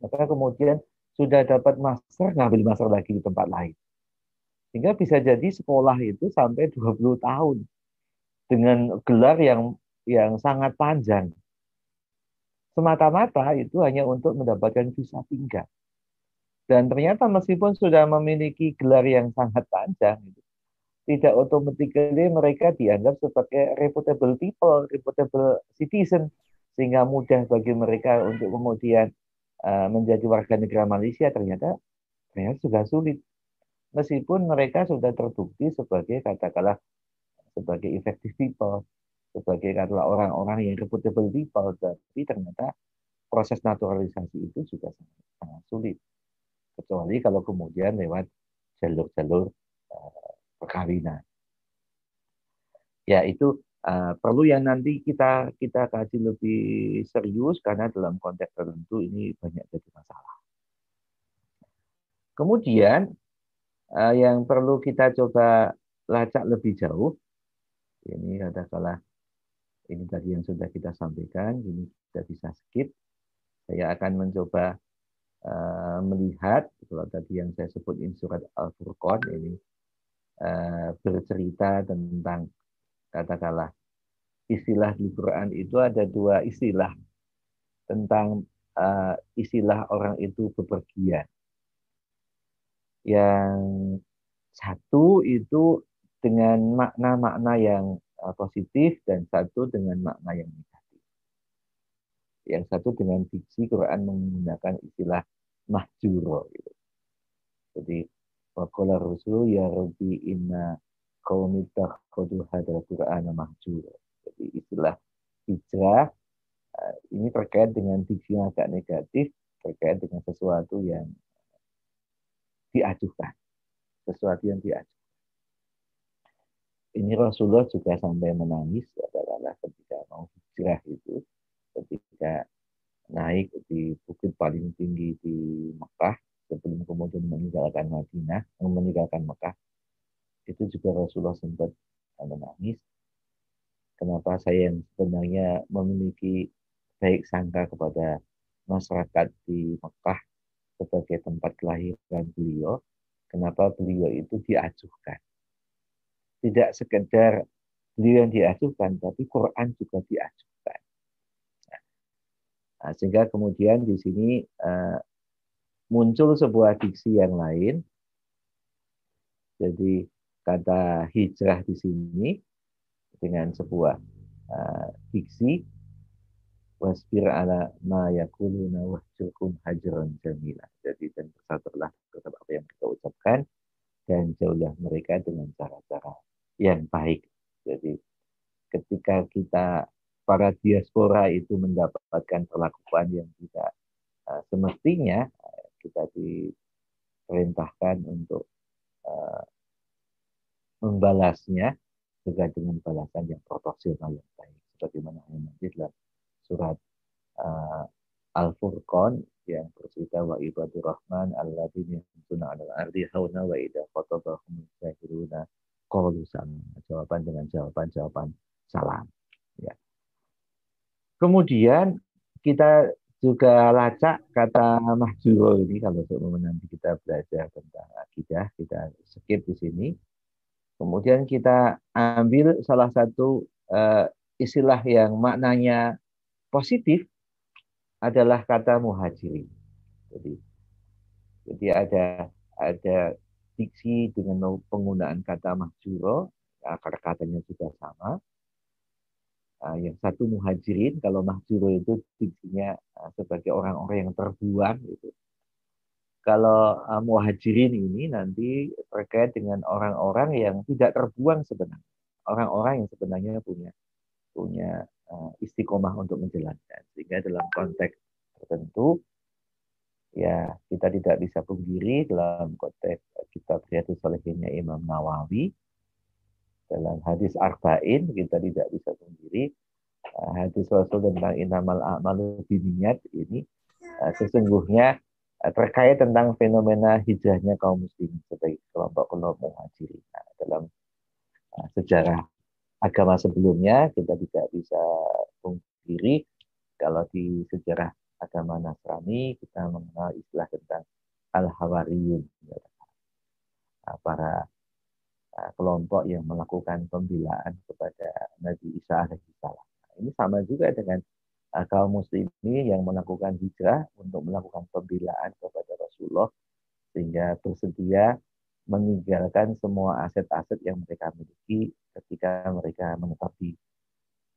Maka kemudian sudah dapat master, ngambil master lagi di tempat lain. Sehingga bisa jadi sekolah itu sampai 20 tahun dengan gelar yang yang sangat panjang semata-mata itu hanya untuk mendapatkan visa tinggal. Dan ternyata meskipun sudah memiliki gelar yang sangat panjang, tidak otomatis mereka dianggap sebagai reputable people, reputable citizen, sehingga mudah bagi mereka untuk kemudian uh, menjadi warga negara Malaysia. Ternyata ternyata sudah sulit. Meskipun mereka sudah terbukti sebagai katakanlah sebagai effective people, sebagai katakanlah orang-orang yang reputable people, tapi ternyata proses naturalisasi itu juga sangat, sangat sulit. Kecuali kalau kemudian lewat jalur-jalur uh, perkawinan. Ya itu uh, perlu yang nanti kita kita kaji lebih serius karena dalam konteks tertentu ini banyak jadi masalah. Kemudian uh, yang perlu kita coba lacak lebih jauh ini katakanlah ini tadi yang sudah kita sampaikan, ini kita bisa skip. Saya akan mencoba uh, melihat, kalau tadi yang saya sebut surat Al-Furqan, ini uh, bercerita tentang, katakanlah, istilah di Quran itu ada dua istilah tentang uh, istilah orang itu bepergian. Yang satu itu dengan makna-makna yang positif dan satu dengan makna yang negatif. Yang satu dengan diksi Quran menggunakan istilah mahjuro. Gitu. Jadi Waqala Rasul ya Rabbi inna qaumi takhadu hadal Qur'ana mahjuro. Jadi istilah hijrah eh, ini terkait dengan diksi yang agak negatif, terkait dengan sesuatu yang diajukan. Sesuatu yang diajukan. Ini Rasulullah juga sampai menangis adalah ketika mau hijrah itu, ketika naik di bukit paling tinggi di Mekah, sebelum kemudian meninggalkan Madinah, meninggalkan Mekah, itu juga Rasulullah sempat menangis. Kenapa saya yang sebenarnya memiliki baik sangka kepada masyarakat di Mekah sebagai tempat kelahiran beliau, kenapa beliau itu diajukan. Tidak sekedar beliau yang diajukan, tapi Quran juga diajukan. Nah, sehingga kemudian di sini uh, muncul sebuah diksi yang lain. Jadi kata hijrah di sini dengan sebuah uh, diksi wasbir ala ma yakuluna wahjurkum hajran jamila. Jadi dan bersabarlah terhadap apa yang kita ucapkan dan jauhlah mereka dengan cara-cara yang baik. Jadi ketika kita para diaspora itu mendapatkan perlakuan yang tidak uh, semestinya kita diperintahkan untuk uh, membalasnya juga dengan balasan yang proporsional yang baik. Sebagaimana yang nanti dalam surat uh, Al-Furqan yang bercerita wa ibadur rahman alladzina yamshuna 'alal ardi hauna wa idza khatabahum jahiluna qalu jawaban dengan jawaban-jawaban salam. Ya kemudian kita juga lacak kata mahjuro ini kalau untuk nanti kita belajar tentang akidah kita skip di sini. Kemudian kita ambil salah satu uh, istilah yang maknanya positif adalah kata muhajirin jadi jadi ada ada diksi dengan penggunaan kata mahjuro akar katanya juga sama yang satu muhajirin, kalau mahjuro itu diksinya uh, sebagai orang-orang yang terbuang. Gitu. Kalau uh, muhajirin ini nanti terkait dengan orang-orang yang tidak terbuang sebenarnya. Orang-orang yang sebenarnya punya punya istiqomah untuk menjalankan. Sehingga dalam konteks tertentu, ya kita tidak bisa pungkiri dalam konteks kitab Riyadus Salihinnya Imam Nawawi, dalam hadis arba'in kita tidak bisa sendiri. Uh, hadis Rasul tentang inamal a'malu biniyat ini uh, sesungguhnya uh, terkait tentang fenomena hijrahnya kaum muslimin sebagai kelompok-kelompok muhajirin. Nah, dalam sejarah agama sebelumnya kita tidak bisa pungkiri kalau di sejarah agama Nasrani kita mengenal istilah tentang al-hawariyun. Para kelompok yang melakukan pembelaan kepada Nabi Isa alaihissalam. Nah, ini sama juga dengan uh, kaum muslimin yang melakukan hijrah untuk melakukan pembelaan kepada Rasulullah sehingga bersedia meninggalkan semua aset-aset yang mereka miliki ketika mereka menetap di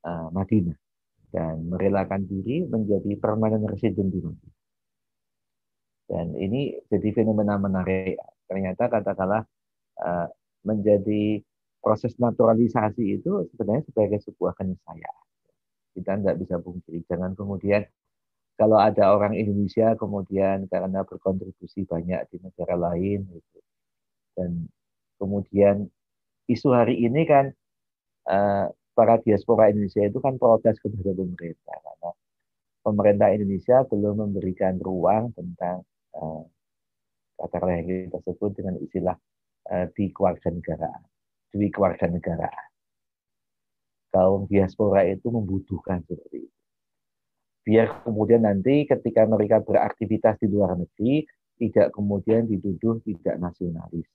uh, Madinah dan merelakan diri menjadi permanent resident di Madinah. Dan ini jadi fenomena menarik. Ternyata katakanlah menjadi proses naturalisasi itu sebenarnya sebagai sebuah keniscayaan. Kita tidak bisa pungkiri. Jangan kemudian kalau ada orang Indonesia kemudian karena berkontribusi banyak di negara lain gitu. dan kemudian isu hari ini kan uh, para diaspora Indonesia itu kan protes kepada pemerintah karena pemerintah Indonesia belum memberikan ruang tentang uh, kata yang kita sebut dengan istilah Eh, di keluarga negara, di keluarga negara. Kaum diaspora itu membutuhkan seperti itu. Biar kemudian nanti ketika mereka beraktivitas di luar negeri, tidak kemudian dituduh tidak nasionalis,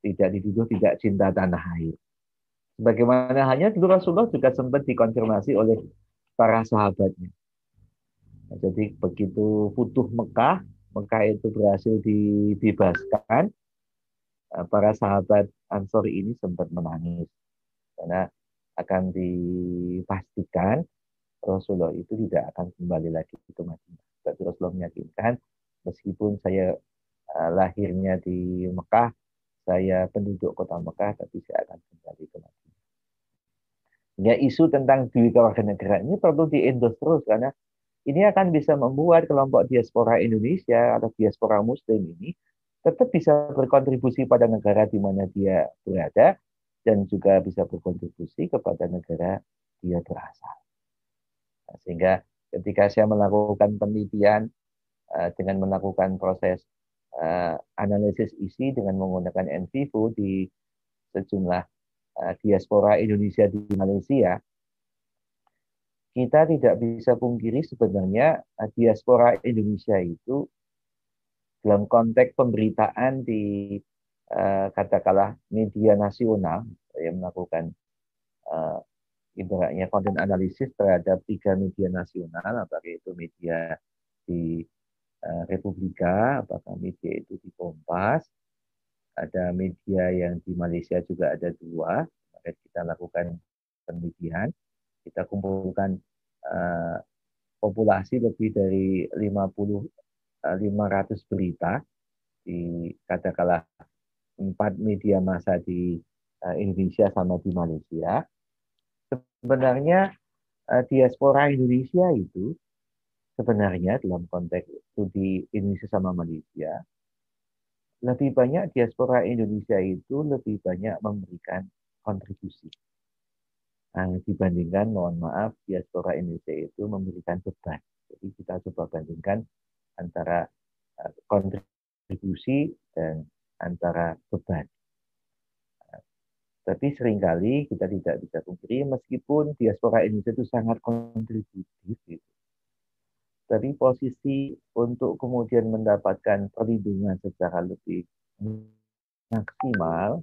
tidak dituduh tidak cinta tanah air. Bagaimana hanya dulu Rasulullah juga sempat dikonfirmasi oleh para sahabatnya. Nah, jadi begitu putuh Mekah, Mekah itu berhasil dibebaskan, Eh, para sahabat Ansori ini sempat menangis karena akan dipastikan Rasulullah itu tidak akan kembali lagi ke Madinah. Tapi Rasulullah meyakinkan meskipun saya uh, lahirnya di Mekah, saya penduduk kota Mekah, tapi saya akan kembali ke Madinah. Ya isu tentang dui negara ini perlu diendorse terus karena ini akan bisa membuat kelompok diaspora Indonesia atau diaspora Muslim ini tetap bisa berkontribusi pada negara di mana dia berada dan juga bisa berkontribusi kepada negara dia berasal. Nah, sehingga ketika saya melakukan penelitian uh, dengan melakukan proses uh, analisis isi dengan menggunakan NVivo di sejumlah uh, diaspora Indonesia di Malaysia, kita tidak bisa pungkiri sebenarnya diaspora Indonesia itu dalam konteks pemberitaan di uh, katakanlah media nasional yang melakukan uh, ibaratnya konten analisis terhadap tiga media nasional, apakah itu media di uh, Republika, apakah media itu di Kompas, ada media yang di Malaysia juga ada dua, maka kita lakukan penelitian, kita kumpulkan uh, populasi lebih dari 50 uh, 500 berita di katakanlah empat media massa di uh, Indonesia sama di Malaysia. Sebenarnya uh, diaspora Indonesia itu sebenarnya dalam konteks studi Indonesia sama Malaysia lebih banyak diaspora Indonesia itu lebih banyak memberikan kontribusi. Nah, dibandingkan mohon maaf diaspora Indonesia itu memberikan beban. Jadi kita coba bandingkan antara uh, kontribusi dan antara beban tapi sering kali kita tidak bisa pungkiri meskipun diaspora Indonesia itu sangat kontributif gitu. Tapi posisi untuk kemudian mendapatkan perlindungan secara lebih maksimal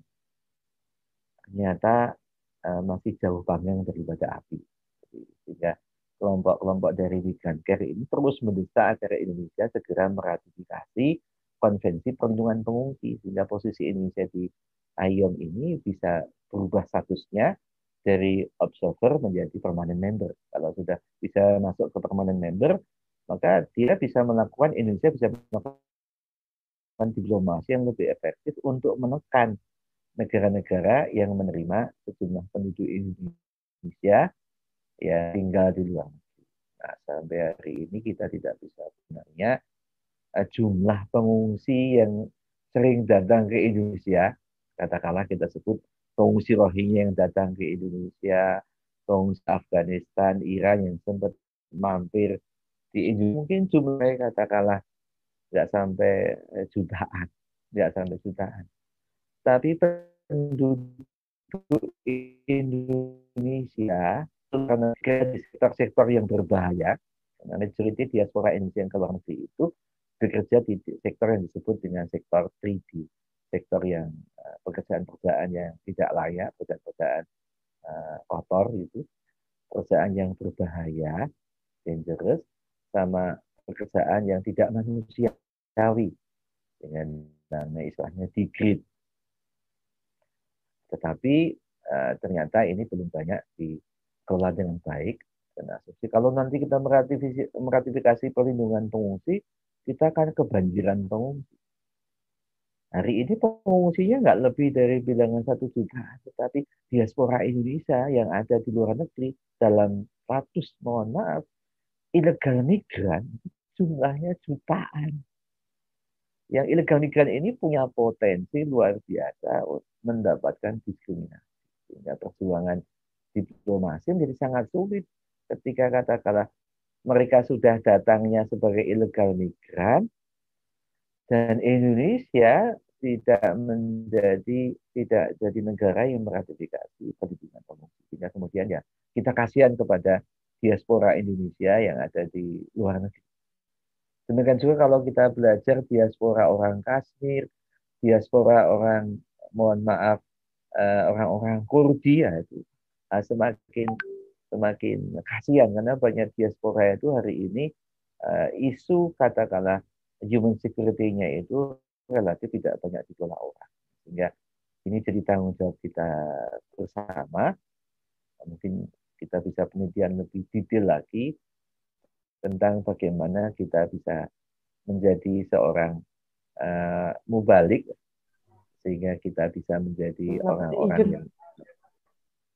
ternyata uh, masih jauh panggang daripada api. sehingga kelompok-kelompok dari Vegan Care ini terus mendesak agar Indonesia segera meratifikasi konvensi perlindungan pengungsi sehingga posisi Indonesia di IOM ini bisa berubah statusnya dari observer menjadi permanent member. Kalau sudah bisa masuk ke permanent member, maka dia bisa melakukan Indonesia bisa melakukan diplomasi yang lebih efektif untuk menekan negara-negara yang menerima sejumlah penduduk Indonesia yang tinggal di luar negeri. Nah, sampai hari ini kita tidak bisa sebenarnya eh, jumlah pengungsi yang sering datang ke Indonesia, katakanlah kita sebut pengungsi Rohingya yang datang ke Indonesia, pengungsi Afghanistan, Iran yang sempat mampir di Indonesia, mungkin jumlahnya katakanlah tidak sampai eh, jutaan, tidak sampai jutaan. Tapi penduduk Indonesia karena di sektor-sektor yang berbahaya, karena majority diaspora Indonesia yang ke luar negeri itu bekerja di sektor yang disebut dengan sektor 3D sektor yang uh, pekerjaan-pekerjaan yang tidak layak, pekerjaan-pekerjaan uh, kotor itu, pekerjaan yang berbahaya, dangerous, sama pekerjaan yang tidak manusiawi dengan nama istilahnya degrade. Tetapi uh, ternyata ini belum banyak dikelola dengan baik dan asumsi. Kalau nanti kita meratifikasi, meratifikasi perlindungan pengungsi, kita akan kebanjiran pengungsi. Hari ini pengungsinya nggak lebih dari bilangan satu juta, tetapi diaspora Indonesia yang ada di luar negeri dalam ratus, mohon maaf, ilegal migran jumlahnya jutaan. Yang ilegal migran ini punya potensi luar biasa mendapatkan diskriminasi. Sehingga perjuangan diplomasi menjadi sangat sulit ketika katakanlah mereka sudah datangnya sebagai ilegal migran dan Indonesia tidak menjadi tidak jadi negara yang meratifikasi perlindungan pengungsi. Sehingga kemudian ya kita kasihan kepada diaspora Indonesia yang ada di luar negeri. Demikian juga kalau kita belajar diaspora orang Kashmir, diaspora orang mohon maaf eh, orang-orang Kurdi ya itu ah, semakin semakin kasihan karena banyak diaspora itu hari ini uh, isu katakanlah human security-nya itu relatif tidak banyak dikelola orang. Sehingga ini jadi tanggung jawab kita bersama. Mungkin kita bisa penelitian lebih detail lagi tentang bagaimana kita bisa menjadi seorang uh, mubalik sehingga kita bisa menjadi orang-orang yang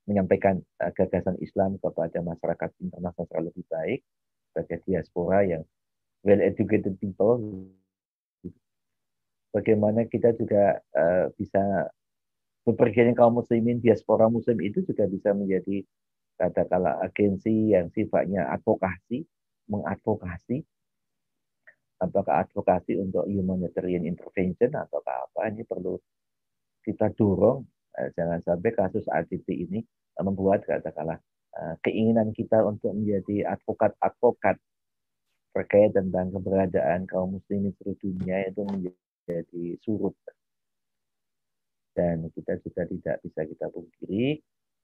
menyampaikan uh, gagasan Islam kepada masyarakat internasional lebih baik sebagai diaspora yang well educated people. Bagaimana kita juga uh, bisa bepergian kaum muslimin diaspora muslim itu juga bisa menjadi katakanlah agensi yang sifatnya advokasi mengadvokasi. Apakah advokasi untuk humanitarian intervention atau apa ini perlu kita dorong. Eh, jangan sampai kasus ADT ini membuat katakanlah eh, keinginan kita untuk menjadi advokat-advokat terkait tentang keberadaan kaum muslimin seluruh dunia itu menjadi surut. Dan kita juga tidak bisa kita pungkiri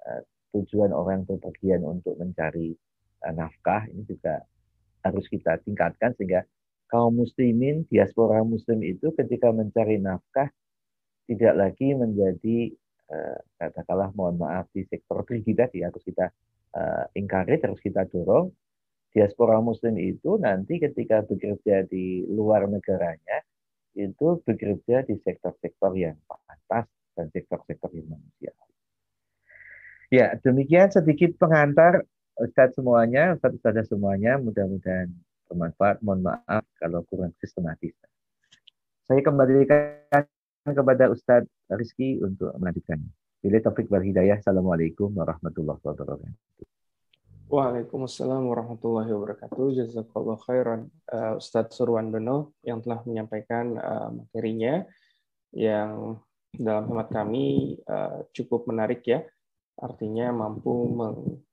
eh, tujuan orang bepergian untuk mencari nafkah ini juga harus kita tingkatkan sehingga kaum muslimin, diaspora muslim itu ketika mencari nafkah tidak lagi menjadi katakanlah mohon maaf di sektor tinggi tadi harus kita uh, harus kita dorong. Diaspora muslim itu nanti ketika bekerja di luar negaranya itu bekerja di sektor-sektor yang pantas dan sektor-sektor yang manusia. Ya, demikian sedikit pengantar Ustadz semuanya, Ustadz-Ustadz semuanya, mudah-mudahan bermanfaat. Mohon maaf kalau kurang sistematis. Saya kembalikan kepada Ustadz Rizky untuk melanjutkannya. Bila topik berhidayah. Assalamualaikum warahmatullahi wabarakatuh. Waalaikumsalam warahmatullahi wabarakatuh. Jazakallah khairan uh, Ustadz Surwandono yang telah menyampaikan uh, materinya yang dalam hemat kami uh, cukup menarik ya. Artinya mampu meng,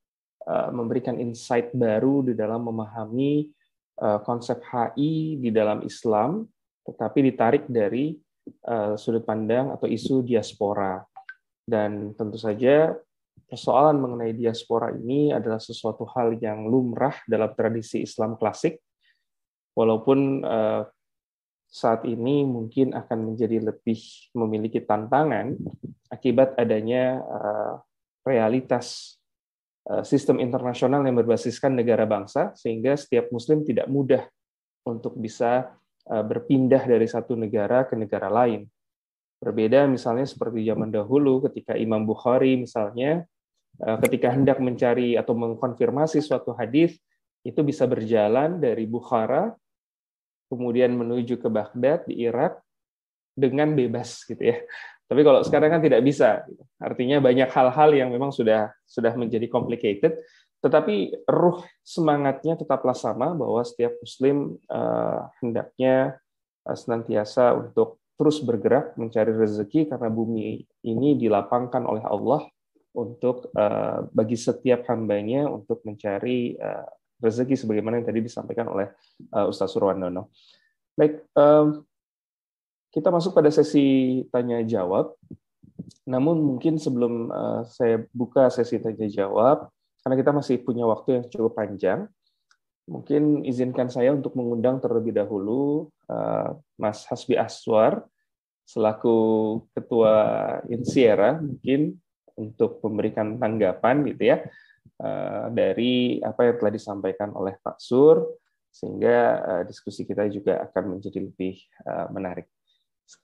uh, memberikan insight baru di dalam memahami Eh, konsep HI di dalam Islam, tetapi ditarik dari uh, sudut pandang atau isu diaspora. Dan tentu saja persoalan mengenai diaspora ini adalah sesuatu hal yang lumrah dalam tradisi Islam klasik, walaupun uh, saat ini mungkin akan menjadi lebih memiliki tantangan akibat adanya uh, realitas Eh, sistem internasional yang berbasiskan negara bangsa, sehingga setiap Muslim tidak mudah untuk bisa eh, berpindah dari satu negara ke negara lain. Berbeda misalnya seperti zaman dahulu ketika Imam Bukhari misalnya eh, ketika hendak mencari atau mengkonfirmasi suatu hadis itu bisa berjalan dari Bukhara kemudian menuju ke Baghdad di Irak dengan bebas gitu ya. Tapi kalau sekarang kan tidak bisa. Artinya banyak hal-hal yang memang sudah sudah menjadi complicated, tetapi ruh semangatnya tetaplah sama bahwa setiap muslim uh, hendaknya uh, senantiasa untuk terus bergerak mencari rezeki karena bumi ini dilapangkan oleh Allah untuk uh, bagi setiap hambanya untuk mencari rezeki sebagaimana yang tadi disampaikan oleh Ustaz Surwandono. Baik, kita masuk pada sesi tanya jawab. Namun mungkin sebelum saya buka sesi tanya jawab, karena kita masih punya waktu yang cukup panjang, mungkin izinkan saya untuk mengundang terlebih dahulu uh, Mas Hasbi Aswar selaku Ketua Insiera mungkin untuk memberikan tanggapan gitu ya uh, dari apa yang telah disampaikan oleh Pak Sur sehingga uh, diskusi kita juga akan menjadi lebih menarik.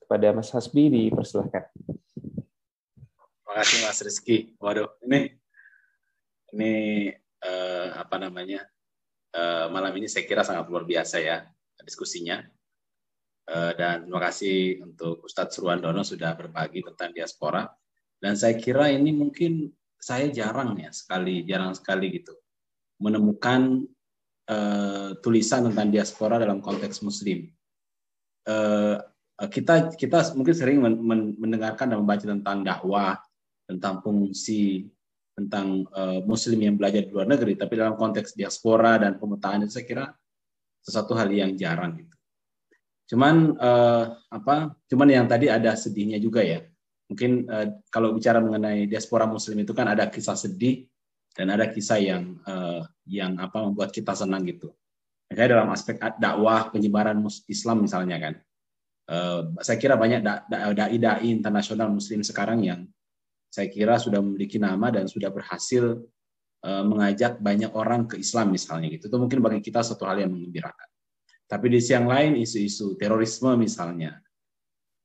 Kepada Mas Hasbi dipersilahkan. Terima kasih Mas Rizky. Waduh, ini ini uh, apa namanya uh, malam ini saya kira sangat luar biasa ya diskusinya. Uh, dan terima kasih untuk Ustadz Surwandono sudah berbagi tentang diaspora. Dan saya kira ini mungkin saya jarang ya sekali, jarang sekali gitu menemukan uh, tulisan tentang diaspora dalam konteks Muslim. Uh, kita kita mungkin sering mendengarkan dan membaca tentang dakwah, tentang fungsi, tentang uh, Muslim yang belajar di luar negeri, tapi dalam konteks diaspora dan pemetaan itu saya kira sesuatu hal yang jarang gitu. Cuman uh, apa? Cuman yang tadi ada sedihnya juga ya. Mungkin uh, kalau bicara mengenai diaspora Muslim itu kan ada kisah sedih dan ada kisah yang uh, yang apa membuat kita senang gitu. Makanya dalam aspek dakwah penyebaran Islam misalnya kan Eh, saya kira banyak dai-dai internasional Muslim sekarang yang saya kira sudah memiliki nama dan sudah berhasil eh, mengajak banyak orang ke Islam misalnya gitu. Itu mungkin bagi kita satu hal yang mengembirakan. Tapi di sisi yang lain isu-isu terorisme misalnya,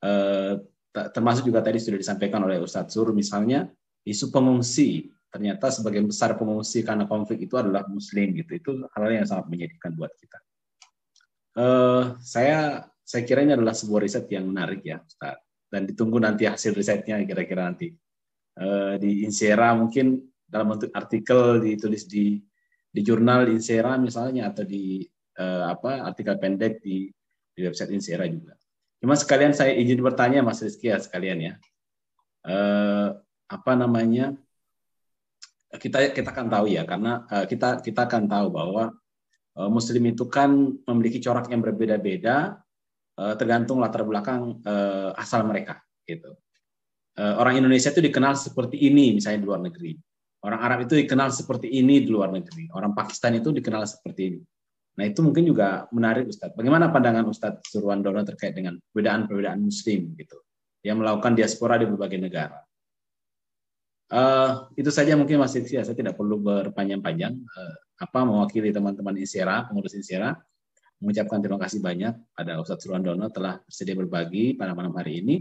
eh, termasuk juga tadi sudah disampaikan oleh Ustadz Sur misalnya isu pengungsi ternyata sebagian besar pengungsi karena konflik itu adalah Muslim gitu. Itu hal yang sangat menyedihkan buat kita. Uh, saya saya kira ini adalah sebuah riset yang menarik ya, Ustaz. Dan ditunggu nanti hasil risetnya kira-kira nanti. Uh, di Insera mungkin dalam bentuk artikel ditulis di di jurnal Insera misalnya atau di uh, apa artikel pendek di di website Insera juga. Cuma sekalian saya izin bertanya Mas Rizky ya sekalian ya. Eh, apa namanya? Kita kita akan tahu ya karena eh, kita kita akan tahu bahwa eh, Muslim itu kan memiliki corak yang berbeda-beda eh, tergantung latar belakang eh, asal mereka gitu. Eh, orang Indonesia itu dikenal seperti ini misalnya di luar negeri. Orang Arab itu dikenal seperti ini di luar negeri. Orang Pakistan itu dikenal seperti ini. Nah itu mungkin juga menarik Ustadz. Bagaimana pandangan Ustadz Surwandono terkait dengan perbedaan-perbedaan Muslim gitu yang melakukan diaspora di berbagai negara. Uh, itu saja mungkin Mas Siti, saya tidak perlu berpanjang-panjang. Uh, apa mewakili teman-teman Insera, pengurus Insera, mengucapkan terima kasih banyak pada Ustadz Surwandono telah bersedia berbagi pada malam hari ini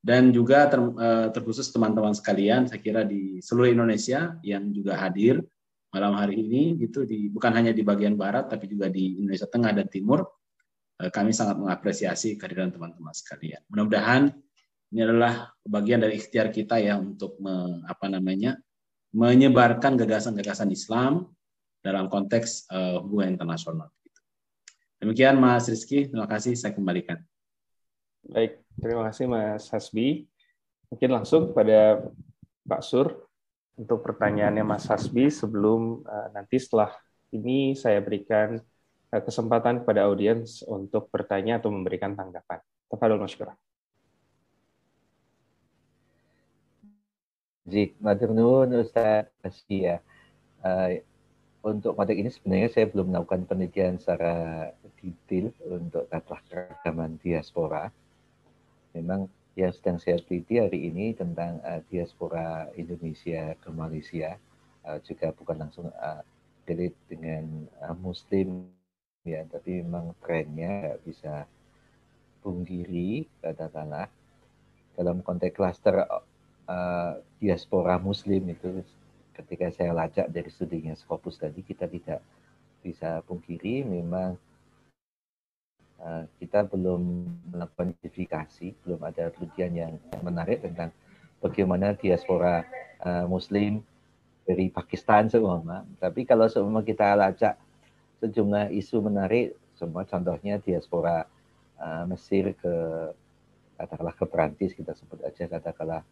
dan juga ter, uh, terkhusus teman-teman sekalian, saya kira di seluruh Indonesia yang juga hadir malam hari ini gitu di bukan hanya di bagian barat tapi juga di Indonesia Tengah dan Timur eh, kami sangat mengapresiasi kehadiran teman-teman sekalian. Mudah-mudahan ini adalah bagian dari ikhtiar kita ya untuk me, apa namanya menyebarkan gagasan-gagasan Islam dalam konteks uh, hubungan internasional. Demikian Mas Rizky, terima kasih saya kembalikan. Baik, terima kasih Mas Hasbi. Mungkin langsung pada Pak Sur untuk pertanyaannya Mas Hasbi sebelum uh, nanti setelah ini saya berikan uh, kesempatan kepada audiens untuk bertanya atau memberikan tanggapan. Tafadol Mas Syurah. Zik, Madurnun Ustaz Hasbi ya. Uh, untuk konteks ini sebenarnya saya belum melakukan penelitian secara detail untuk tata keragaman diaspora. Memang yang sedang saya teliti hari ini tentang uh, diaspora Indonesia ke Malaysia. Uh, juga bukan langsung uh, dengan uh, Muslim ya tapi memang trennya bisa pungkiri katakanlah. Dalam konteks klaster uh, diaspora Muslim itu ketika saya lacak dari studinya Scopus tadi kita tidak bisa pungkiri. Memang kita belum melakukan identifikasi, belum ada penelitian yang menarik tentang bagaimana diaspora uh, Muslim dari Pakistan semua. Tapi kalau semua kita lacak sejumlah isu menarik, semua contohnya diaspora uh, Mesir ke katakanlah ke Perancis kita sebut aja katakanlah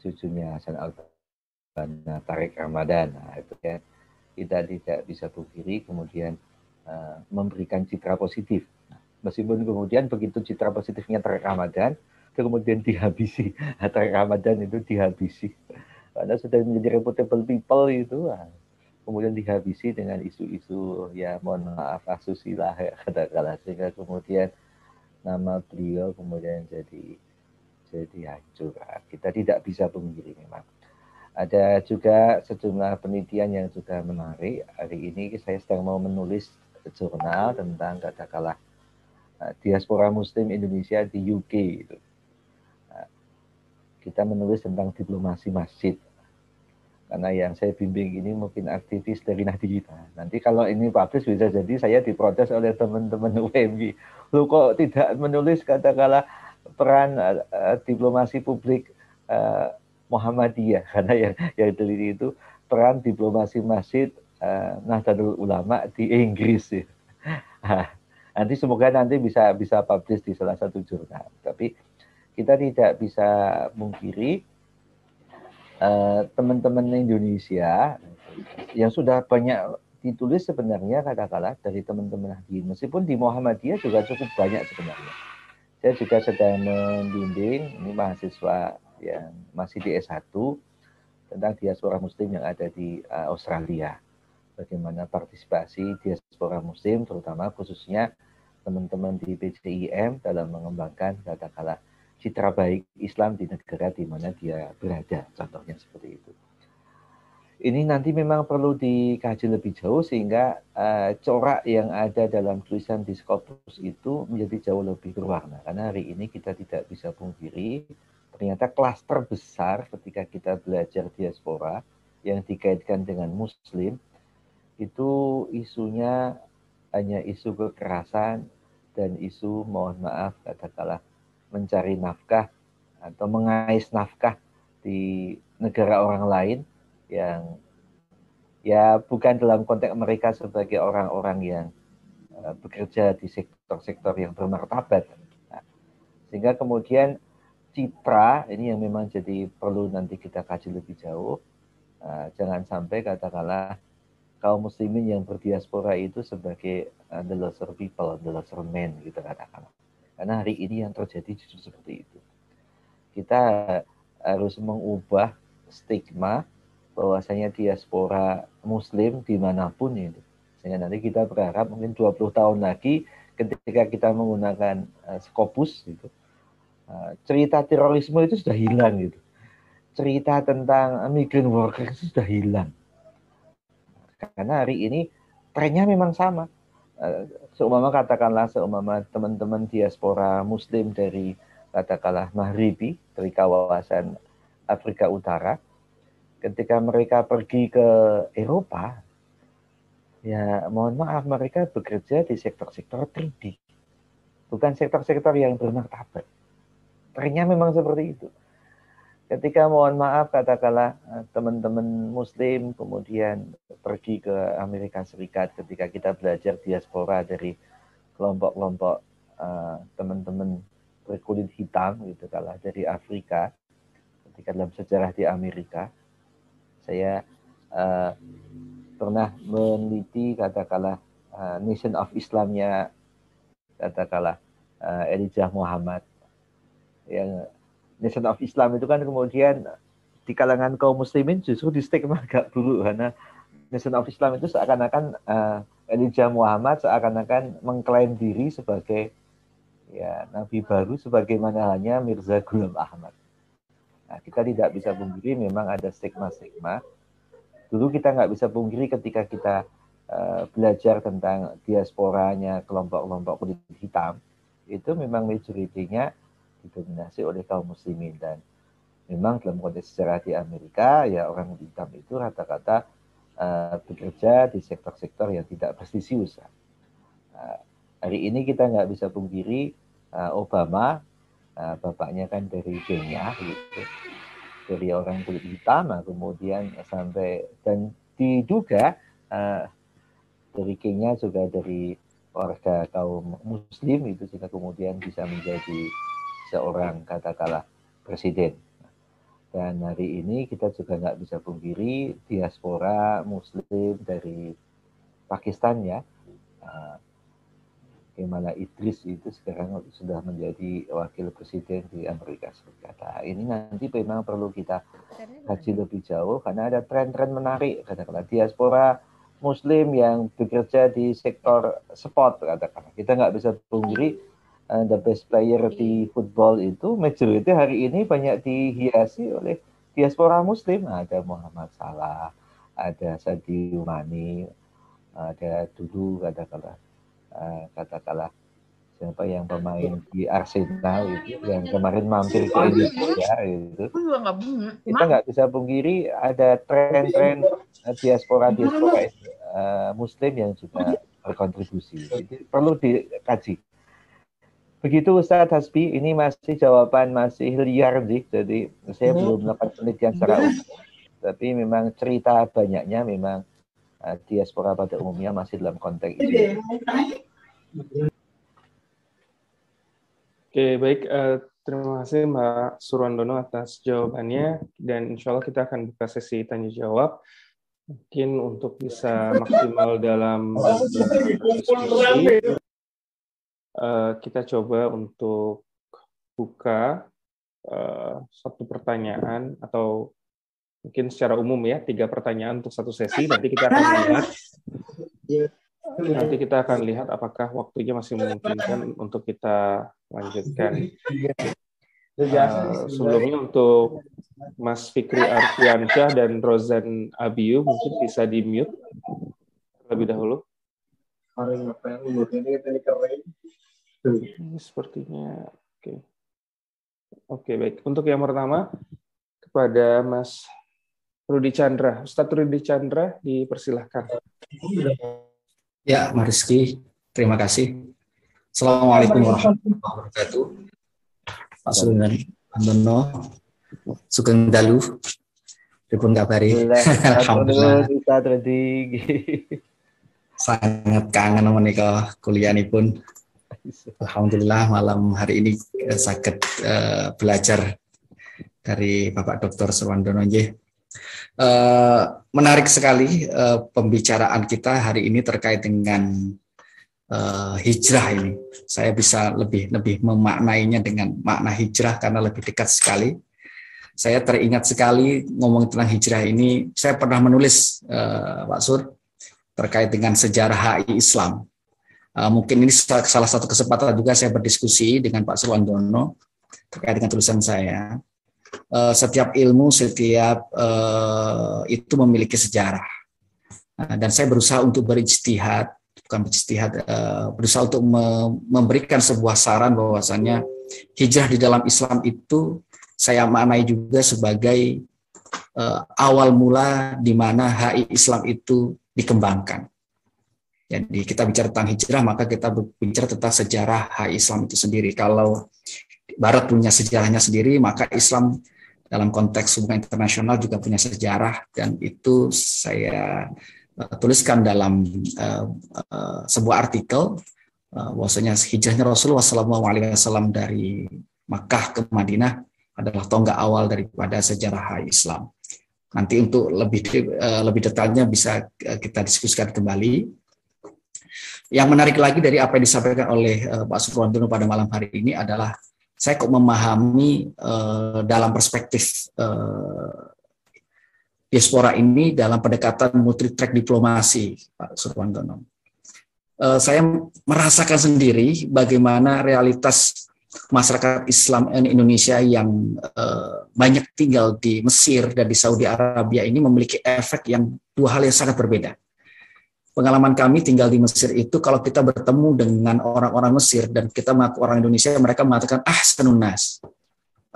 cucunya Hasan al Banna Tarik Ramadan. Nah, itu kan kita tidak bisa pungkiri kemudian Eh, memberikan citra positif. Meskipun kemudian begitu citra positifnya tarik Ramadan, kemudian dihabisi. Tarik Ramadan itu dihabisi. Karena sudah menjadi reputable people itu, ah, kemudian dihabisi dengan isu-isu ya mohon maaf asusila ya katakanlah sehingga kemudian nama beliau kemudian jadi jadi hancur. Kita tidak bisa pungkiri memang. Ada juga sejumlah penelitian yang juga menarik. Hari ini saya sedang mau menulis jurnal tentang katakanlah uh, diaspora Muslim Indonesia di UK itu. Uh, kita menulis tentang diplomasi masjid. Karena yang saya bimbing ini mungkin aktivis dari Nahdijita. Nanti kalau ini publish bisa jadi saya diprotes oleh teman-teman UMI. Lu kok tidak menulis katakanlah peran uh, diplomasi publik uh, Muhammadiyah karena yang yang teliti itu peran diplomasi masjid uh, Nahdlatul Ulama di Inggris ya. nanti semoga nanti bisa bisa publish di salah satu jurnal. Tapi kita tidak bisa mungkiri uh, teman-teman Indonesia yang sudah banyak ditulis sebenarnya katakanlah dari teman-teman Nahdien. Meskipun di Muhammadiyah juga cukup banyak sebenarnya. Saya juga sedang membimbing ini mahasiswa yang masih di S1 tentang diaspora muslim yang ada di uh, Australia bagaimana partisipasi diaspora muslim terutama khususnya teman-teman di PCIM dalam mengembangkan katakanlah citra baik Islam di negara di mana dia berada contohnya seperti itu. Ini nanti memang perlu dikaji lebih jauh sehingga uh, corak yang ada dalam tulisan di Scopus itu menjadi jauh lebih berwarna. Karena hari ini kita tidak bisa pungkiri ternyata klaster besar ketika kita belajar diaspora yang dikaitkan dengan Muslim itu isunya hanya isu kekerasan dan isu mohon maaf katakanlah mencari nafkah atau mengais nafkah di negara orang lain yang ya bukan dalam konteks mereka sebagai orang-orang yang uh, bekerja di sektor-sektor yang bermartabat. Nah, sehingga kemudian citra ini yang memang jadi perlu nanti kita kaji lebih jauh. Uh, jangan sampai katakanlah kaum muslimin yang berdiaspora itu sebagai uh, the lesser people, the lesser men gitu katakanlah. Karena hari ini yang terjadi justru seperti itu. Kita harus mengubah stigma bahwasanya diaspora muslim di mana pun itu. Sehingga nanti kita berharap mungkin 20 tahun lagi ketika kita menggunakan uh, Scopus gitu, uh, cerita terorisme itu sudah hilang gitu. Cerita tentang migrant worker sudah hilang. Karena hari ini trennya memang sama. Uh, seumpama katakanlah seumpama teman-teman diaspora muslim dari katakanlah Maghribi dari kawasan Afrika Utara ketika mereka pergi ke Eropa, ya mohon maaf mereka bekerja di sektor-sektor 3D. Bukan sektor-sektor yang bermartabat. Trennya memang seperti itu. Ketika mohon maaf katakanlah eh, teman-teman muslim kemudian pergi ke Amerika Serikat ketika kita belajar diaspora dari kelompok-kelompok uh, teman-teman berkulit hitam gitu kalah dari Afrika ketika dalam sejarah di Amerika saya uh, pernah meneliti katakanlah uh, Nation of Islamnya katakanlah uh, Elijah Muhammad yang Nation of Islam itu kan kemudian di kalangan kaum muslimin justru di stigma agak buruk karena Nation of Islam itu seakan-akan uh, Elijah Muhammad seakan-akan mengklaim diri sebagai ya nabi baru sebagaimana hanya Mirza Ghulam Ahmad. Nah, kita tidak bisa pungkiri memang ada stigma-stigma. Dulu kita nggak bisa pungkiri ketika kita uh, belajar tentang diasporanya kelompok-kelompok kulit hitam, itu memang majoritinya didominasi oleh kaum muslimin dan memang dalam konteks sejarah di Amerika ya orang hitam itu rata-rata uh, bekerja di sektor-sektor yang tidak prestisius. Uh, hari ini kita nggak bisa pungkiri uh, Obama Nah, bapaknya kan dari Kenya gitu. Dari orang kulit hitam, kemudian sampai dan diduga uh, dari Kenya juga dari warga kaum muslim itu sehingga kemudian bisa menjadi seorang katakanlah presiden. Dan hari ini kita juga nggak bisa pungkiri diaspora muslim dari Pakistan ya. Uh, Kamala Idris itu sekarang sudah menjadi wakil presiden di Amerika Serikat. Nah, ini nanti memang perlu kita kaji lebih jauh karena ada tren-tren menarik katakanlah diaspora Muslim yang bekerja di sektor sport katakanlah. Kita nggak bisa pungkiri uh, the best player di football itu majority hari ini banyak dihiasi oleh diaspora Muslim. Ada Muhammad Salah, ada Sadio Mane, ada dulu katakanlah uh, katakanlah siapa yang pemain di Arsenal itu yang kemarin mampir ke Indonesia itu. Kita nggak bisa pungkiri ada tren-tren diaspora diaspora uh, Muslim yang juga berkontribusi. Jadi, perlu dikaji begitu Ustadz Hasbi ini masih jawaban masih liar sih jadi saya hmm. belum melakukan penelitian secara umum tapi memang cerita banyaknya memang uh, diaspora pada umumnya masih dalam konteks itu Oke, baik. Uh, terima kasih Mbak Surwandono atas jawabannya. Dan insya Allah kita akan buka sesi tanya jawab. Mungkin untuk bisa maksimal dalam diskusi, kita coba untuk buka uh, satu pertanyaan atau mungkin secara umum ya tiga pertanyaan untuk satu sesi. Nanti kita akan lihat Nanti kita akan lihat apakah waktunya masih memungkinkan untuk kita lanjutkan. Uh, sebelumnya untuk Mas Fikri Arfiansyah dan Rozan Abiu mungkin bisa di mute terlebih dahulu. Ini sepertinya oke. Okay. Oke okay, baik. Untuk yang pertama kepada Mas Rudi Chandra. Ustadz Rudi Chandra, dipersilahkan. Ya, Mariski, terima kasih. Assalamualaikum warahmatullahi wabarakatuh. Pak Sulaiman Andono, Sugeng Dalu, Ribun kabari. Alhamdulillah. Sangat kangen menika kuliah ini pun. Alhamdulillah malam hari ini eh, sakit uh, belajar dari Bapak Dr. Surwandono Uh, menarik sekali uh, pembicaraan kita hari ini terkait dengan uh, hijrah ini. Saya bisa lebih lebih memaknainya dengan makna hijrah karena lebih dekat sekali. Saya teringat sekali ngomong tentang hijrah ini. Saya pernah menulis uh, Pak Sur terkait dengan sejarah HI Islam. Uh, mungkin ini salah satu kesempatan juga saya berdiskusi dengan Pak Surwandono terkait dengan tulisan saya uh, setiap ilmu, setiap uh, itu memiliki sejarah. Nah, dan saya berusaha untuk berijtihad, bukan berijtihad, berusaha untuk me memberikan sebuah saran bahwasannya hijrah di dalam Islam itu saya maknai juga sebagai awal mula di mana HI Islam itu dikembangkan. Jadi kita bicara tentang hijrah, maka kita bicara tentang sejarah Islam itu sendiri. Kalau Barat punya sejarahnya sendiri, maka Islam dalam konteks hubungan internasional juga punya sejarah dan itu saya uh, tuliskan dalam uh, uh, sebuah artikel uh, bahwasanya hijrahnya Rasulullah SAW dari Makkah ke Madinah adalah tonggak awal daripada sejarah Islam. Nanti untuk lebih uh, lebih detailnya bisa kita diskusikan kembali. Yang menarik lagi dari apa yang disampaikan oleh uh, Pak Suprowandono pada malam hari ini adalah saya kok memahami uh, dalam perspektif uh, diaspora ini dalam pendekatan multi track diplomasi, Pak Surwandono. Uh, saya merasakan sendiri bagaimana realitas masyarakat Islam Indonesia yang uh, banyak tinggal di Mesir dan di Saudi Arabia ini memiliki efek yang dua hal yang sangat berbeda pengalaman kami tinggal di Mesir itu kalau kita bertemu dengan orang-orang Mesir dan kita mengaku orang Indonesia mereka mengatakan ah sanunas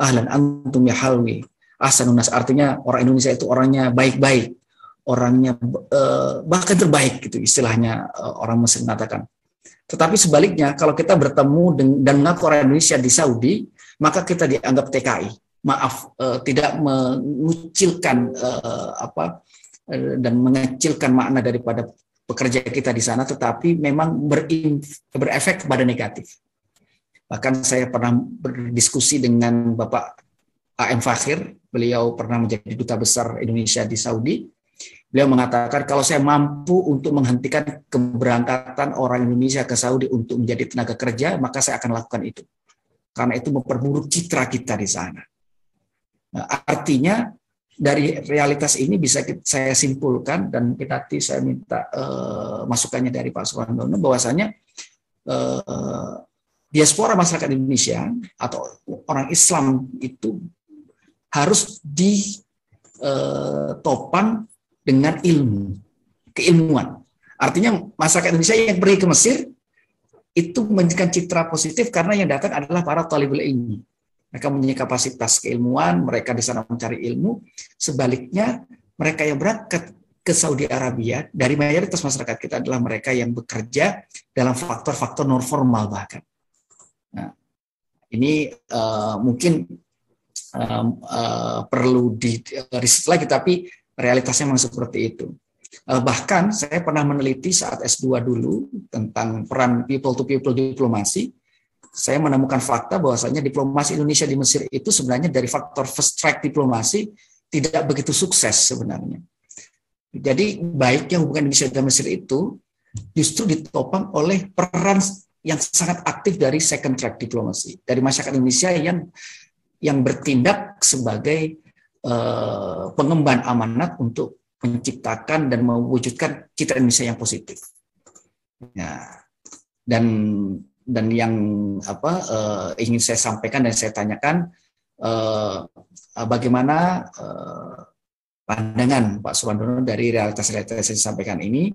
ahlan antum ya halwi. Sanunas artinya orang Indonesia itu orangnya baik-baik orangnya eh, bahkan terbaik gitu istilahnya eh, orang Mesir mengatakan. Tetapi sebaliknya kalau kita bertemu dan mengaku orang Indonesia di Saudi maka kita dianggap TKI maaf eh, tidak mengucilkan apa dan mengecilkan makna daripada pekerja kita di sana, tetapi memang berefek kepada negatif. Bahkan saya pernah berdiskusi dengan Bapak A.M. Fakhir, beliau pernah menjadi duta besar Indonesia di Saudi. Beliau mengatakan kalau saya mampu untuk menghentikan keberangkatan orang Indonesia ke Saudi untuk menjadi tenaga kerja, maka saya akan lakukan itu. Karena itu memperburuk citra kita di sana. Nah, artinya dari realitas ini bisa saya simpulkan dan nanti saya minta uh, masukannya dari Pak Suwandono bahwasanya uh, diaspora masyarakat Indonesia atau orang Islam itu harus ditopang eh, dengan ilmu, keilmuan. Artinya masyarakat Indonesia yang pergi ke Mesir itu memberikan citra positif karena yang datang adalah para talibul ilmi. Mereka mempunyai kapasitas keilmuan, mereka di sana mencari ilmu. Sebaliknya, mereka yang berangkat ke Saudi Arabia, dari mayoritas masyarakat kita adalah mereka yang bekerja dalam faktor-faktor non formal bahkan. Nah, ini uh, mungkin uh, uh, perlu di riset lagi, tapi realitasnya memang seperti itu. Uh, bahkan saya pernah meneliti saat S2 dulu tentang peran people to people diplomasi saya menemukan fakta bahwasanya diplomasi Indonesia di Mesir itu sebenarnya dari faktor first track diplomasi tidak begitu sukses sebenarnya. Jadi baiknya hubungan Indonesia dan Mesir itu justru ditopang oleh peran yang sangat aktif dari second track diplomasi dari masyarakat Indonesia yang yang bertindak sebagai uh, pengemban amanat untuk menciptakan dan mewujudkan citra Indonesia yang positif. Ya. Dan dan yang apa uh, ingin saya sampaikan dan saya tanyakan uh, bagaimana uh, pandangan Pak Suwandono dari realitas-realitas yang disampaikan ini?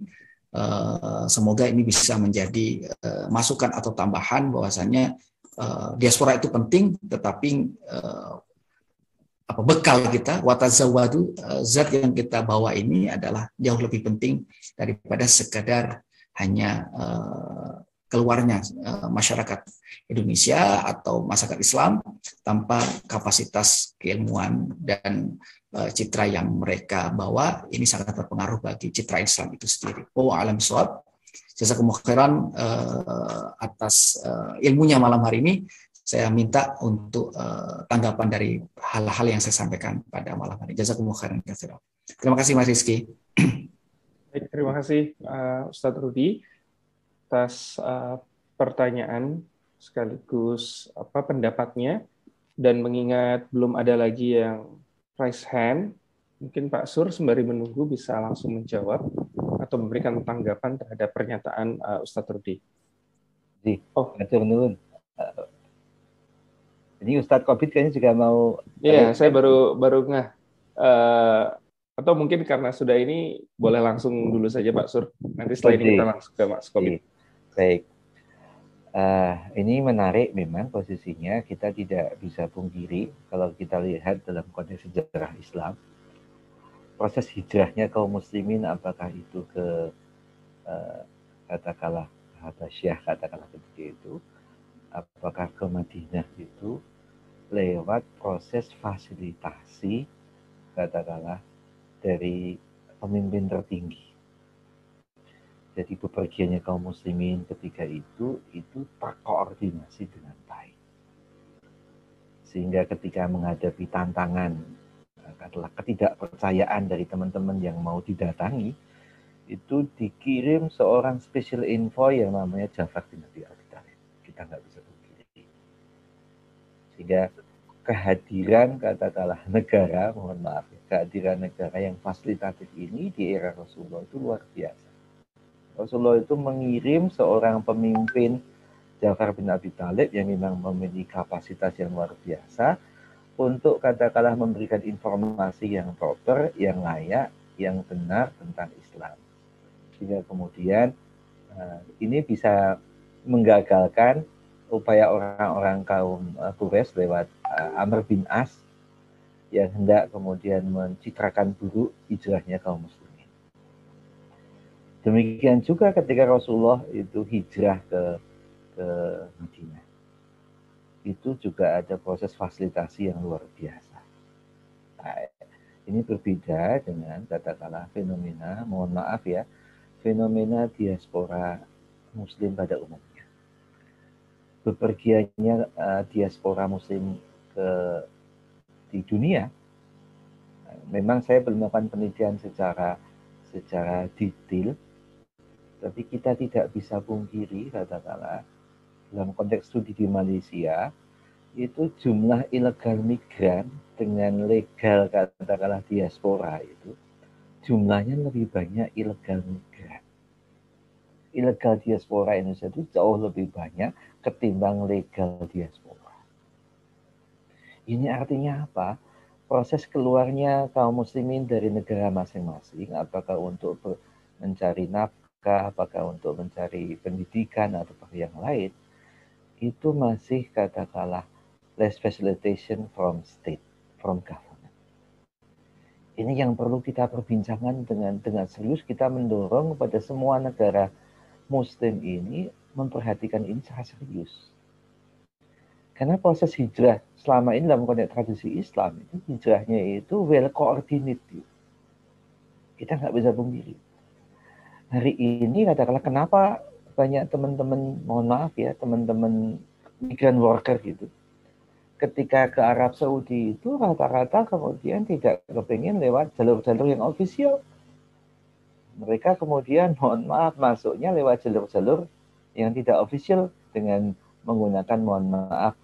Uh, semoga ini bisa menjadi uh, masukan atau tambahan bahwasannya uh, diaspora itu penting tetapi uh, apa bekal kita watazawadu zat yang kita bawa ini adalah jauh lebih penting daripada sekadar hanya keluarnya masyarakat Indonesia atau masyarakat Islam tanpa kapasitas keilmuan dan citra yang mereka bawa ini sangat berpengaruh bagi citra Islam itu sendiri. Oh alam suat. Jasa khairan atas ilmunya malam hari ini saya minta untuk uh, tanggapan dari hal-hal yang saya sampaikan pada malam hari. Jazakumullah khairan katsiran. Terima kasih Mas Rizky. Baik, terima kasih uh, Ustadz Rudi atas uh, pertanyaan sekaligus apa pendapatnya dan mengingat belum ada lagi yang raise hand, mungkin Pak Sur sembari menunggu bisa langsung menjawab atau memberikan tanggapan terhadap pernyataan uh, Ustadz Rudi. Oh, menurun. Ini Ustadz Covid kayaknya juga mau. Iya, saya baru baru nggak. Uh, atau mungkin karena sudah ini boleh langsung dulu saja Pak Sur. Nanti setelah ini kita langsung ke Mas Covid. Baik. Uh, ini menarik memang posisinya kita tidak bisa pungkiri kalau kita lihat dalam konteks sejarah Islam proses hijrahnya kaum muslimin apakah itu ke uh, katakanlah Habasyah katakanlah ketika itu apakah ke Madinah itu lewat proses fasilitasi katakanlah dari pemimpin tertinggi. Jadi bepergiannya kaum muslimin ketika itu itu terkoordinasi dengan baik. Sehingga ketika menghadapi tantangan adalah ketidakpercayaan dari teman-teman yang mau didatangi itu dikirim seorang special info yang namanya Jafar bin Abi Kita nggak bisa sehingga kehadiran katakanlah negara, mohon maaf, kehadiran negara yang fasilitatif ini di era Rasulullah itu luar biasa. Rasulullah itu mengirim seorang pemimpin Jafar bin Abi Talib yang memang memiliki kapasitas yang luar biasa untuk katakanlah memberikan informasi yang proper, yang layak, yang benar tentang Islam. Sehingga kemudian eh, ini bisa menggagalkan upaya orang-orang kaum uh, Quraisy lewat uh, Amr bin As yang hendak kemudian mencitrakan buruk hijrahnya kaum muslimin. Demikian juga ketika Rasulullah itu hijrah ke ke Madinah. Itu juga ada proses fasilitasi yang luar biasa. Nah, ini berbeda dengan katakanlah fenomena, mohon maaf ya, fenomena diaspora muslim pada umumnya bepergiannya uh, diaspora muslim ke di dunia memang saya belum melakukan penelitian secara secara detail tapi kita tidak bisa pungkiri katakanlah dalam konteks studi di Malaysia itu jumlah ilegal migran dengan legal katakanlah diaspora itu jumlahnya lebih banyak ilegal migran ilegal diaspora Indonesia itu jauh lebih banyak ketimbang legal diaspora. Ini artinya apa? Proses keluarnya kaum muslimin dari negara masing-masing, apakah untuk mencari nafkah, apakah untuk mencari pendidikan atau yang lain, itu masih katakanlah less facilitation from state, from government. Ini yang perlu kita perbincangkan dengan dengan serius kita mendorong kepada semua negara Muslim ini memperhatikan ini secara serius. Karena proses hijrah selama ini dalam konteks tradisi Islam itu hijrahnya itu well coordinated. Kita nggak bisa pungkiri. Hari ini katakanlah kenapa banyak teman-teman mohon maaf ya teman-teman migran worker gitu ketika ke Arab Saudi itu rata-rata kemudian tidak kepingin lewat jalur-jalur yang ofisial mereka kemudian mohon maaf masuknya lewat jalur-jalur yang tidak official dengan menggunakan mohon maaf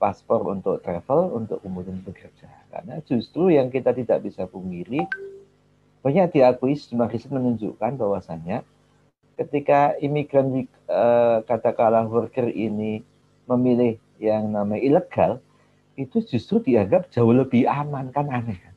paspor untuk travel untuk kemudian bekerja. Karena justru yang kita tidak bisa pungkiri banyak diakui sejumlah riset menunjukkan bahwasannya ketika imigran uh, katakanlah worker ini memilih yang namanya ilegal itu justru dianggap jauh lebih aman kan aneh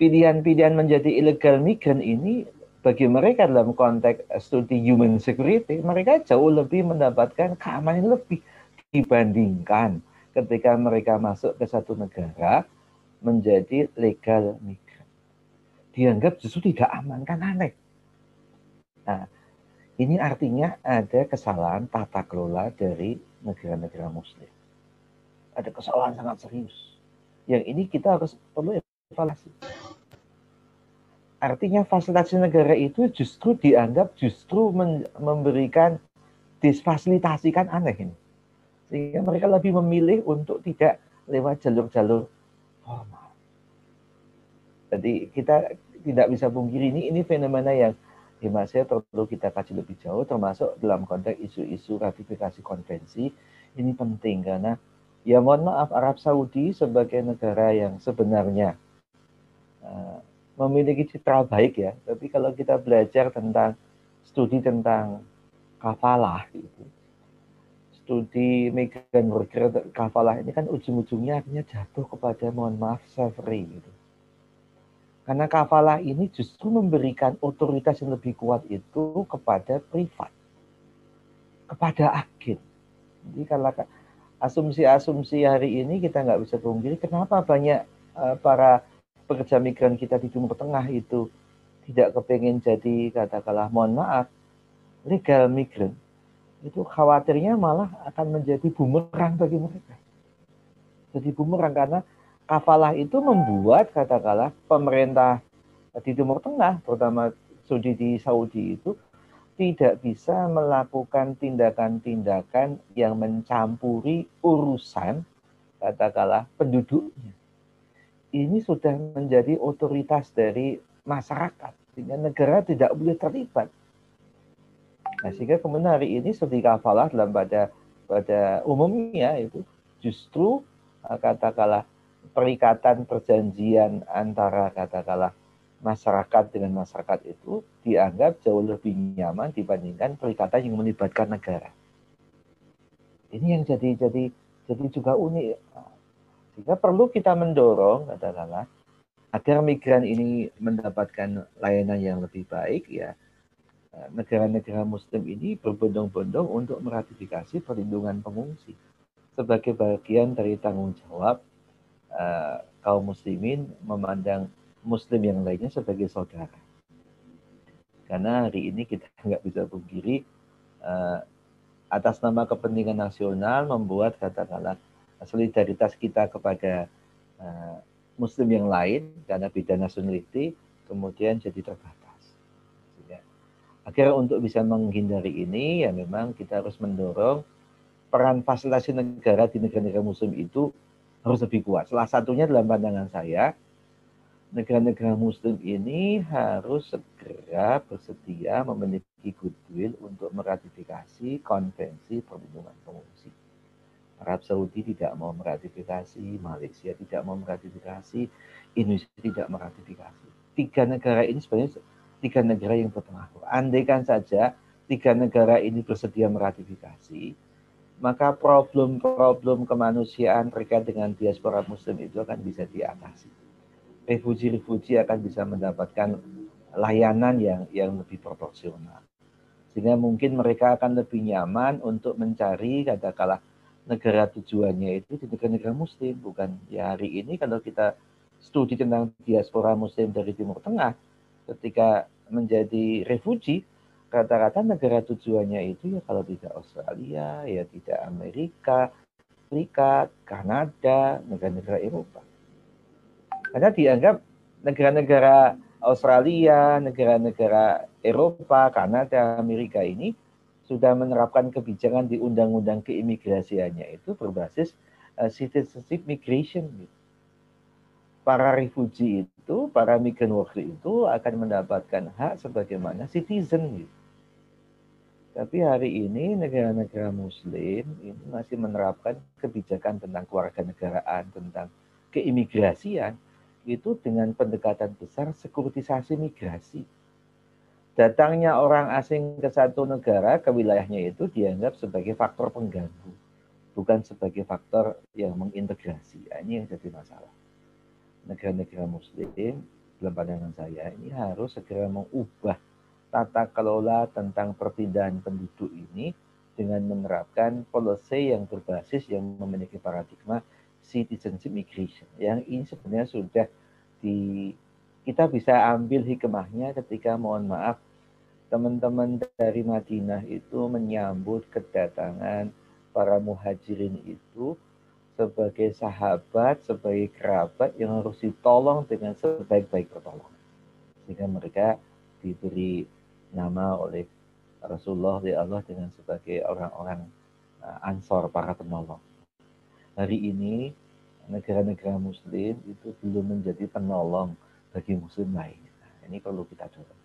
pilihan-pilihan menjadi illegal migran ini bagi mereka dalam konteks studi human security, mereka jauh lebih mendapatkan keamanan lebih dibandingkan ketika mereka masuk ke satu negara menjadi legal migran. Dianggap justru tidak aman, kan aneh. Nah, ini artinya ada kesalahan tata kelola dari negara-negara muslim. Ada kesalahan sangat serius. Yang ini kita harus perlu evaluasi. Artinya fasilitasi negara itu justru dianggap justru memberikan disfasilitasikan aneh ini. Sehingga mereka lebih memilih untuk tidak lewat jalur-jalur formal. Jadi kita tidak bisa pungkiri ini ini fenomena yang hemat saya perlu kita kaji lebih jauh termasuk dalam konteks isu-isu ratifikasi konvensi ini penting karena ya mohon maaf Arab Saudi sebagai negara yang sebenarnya uh, memiliki citra baik ya tapi kalau kita belajar tentang studi tentang kafalah itu studi migran worker kafalah ini kan ujung-ujungnya akhirnya jatuh kepada mohon maaf slavery gitu karena kafalah ini justru memberikan otoritas yang lebih kuat itu kepada privat. Kepada agen. Jadi kalau asumsi-asumsi hari ini kita nggak bisa pungkiri kenapa banyak uh, para pekerja migran kita di Timur Tengah itu tidak kepengen jadi katakanlah mohon maaf legal migran itu khawatirnya malah akan menjadi bumerang bagi mereka. Jadi bumerang karena kafalah itu membuat katakanlah pemerintah di Timur Tengah, terutama Saudi di Saudi itu tidak bisa melakukan tindakan-tindakan yang mencampuri urusan katakanlah penduduknya. Ini sudah menjadi otoritas dari masyarakat sehingga negara tidak boleh terlibat. Nah, sehingga kemudian hari ini studi kafalah dalam pada pada umumnya itu justru katakanlah perikatan perjanjian antara katakanlah masyarakat dengan masyarakat itu dianggap jauh lebih nyaman dibandingkan perikatan yang melibatkan negara. Ini yang jadi jadi jadi juga unik. Sehingga perlu kita mendorong katakanlah agar migran ini mendapatkan layanan yang lebih baik ya negara-negara muslim ini berbondong-bondong untuk meratifikasi perlindungan pengungsi sebagai bagian dari tanggung jawab uh, kaum muslimin memandang muslim yang lainnya sebagai saudara. Karena hari ini kita nggak bisa pungkiri uh, atas nama kepentingan nasional membuat katakanlah solidaritas kita kepada uh, muslim yang lain karena beda nationality kemudian jadi terbatas. Ya. Akhirnya untuk bisa menghindari ini ya memang kita harus mendorong peran fasilitasi negara di negara-negara muslim itu harus lebih kuat. Salah satunya dalam pandangan saya, negara-negara muslim ini harus segera bersedia memiliki goodwill untuk meratifikasi konvensi perlindungan pengungsi. Arab Saudi tidak mau meratifikasi, Malaysia tidak mau meratifikasi, Indonesia tidak meratifikasi. Tiga negara ini sebenarnya tiga negara yang berpengaruh. Andaikan saja tiga negara ini bersedia meratifikasi, maka problem-problem kemanusiaan terkait dengan diaspora muslim itu akan bisa diatasi. Refugi-refugi akan bisa mendapatkan layanan yang yang lebih proporsional. Sehingga mungkin mereka akan lebih nyaman untuk mencari katakanlah negara tujuannya itu di negara-negara muslim. Bukan ya hari ini kalau kita studi tentang diaspora muslim dari Timur Tengah, ketika menjadi refugi, rata-rata negara tujuannya itu ya kalau tidak Australia, ya tidak Amerika, Serikat, Kanada, negara-negara Eropa. Karena dianggap negara-negara Australia, negara-negara Eropa, Kanada, Amerika ini sudah menerapkan kebijakan di undang-undang keimigrasiannya itu berbasis uh, citizenship migration. Para refugee itu, para migrant worker itu akan mendapatkan hak sebagaimana citizen. Gitu tapi hari ini negara-negara Muslim ini masih menerapkan kebijakan tentang keluarga negaraan, tentang keimigrasian itu dengan pendekatan besar sekuritisasi migrasi. Datangnya orang asing ke satu negara, ke wilayahnya itu dianggap sebagai faktor pengganggu, bukan sebagai faktor yang mengintegrasi. Nah, ini yang jadi masalah. Negara-negara Muslim, dalam pandangan saya, ini harus segera mengubah tata kelola tentang perpindahan penduduk ini dengan menerapkan policy yang berbasis yang memiliki paradigma citizenship migration. Yang ini sebenarnya sudah di kita bisa ambil hikmahnya ketika mohon maaf teman-teman dari Madinah itu menyambut kedatangan para muhajirin itu sebagai sahabat, sebagai kerabat yang harus ditolong dengan sebaik-baik pertolongan. Sehingga mereka diberi nama oleh Rasulullah di Allah dengan sebagai orang-orang uh, ansor para penolong. Hari ini negara-negara muslim itu belum menjadi penolong bagi muslim lainnya. Nah, ini perlu kita dorong.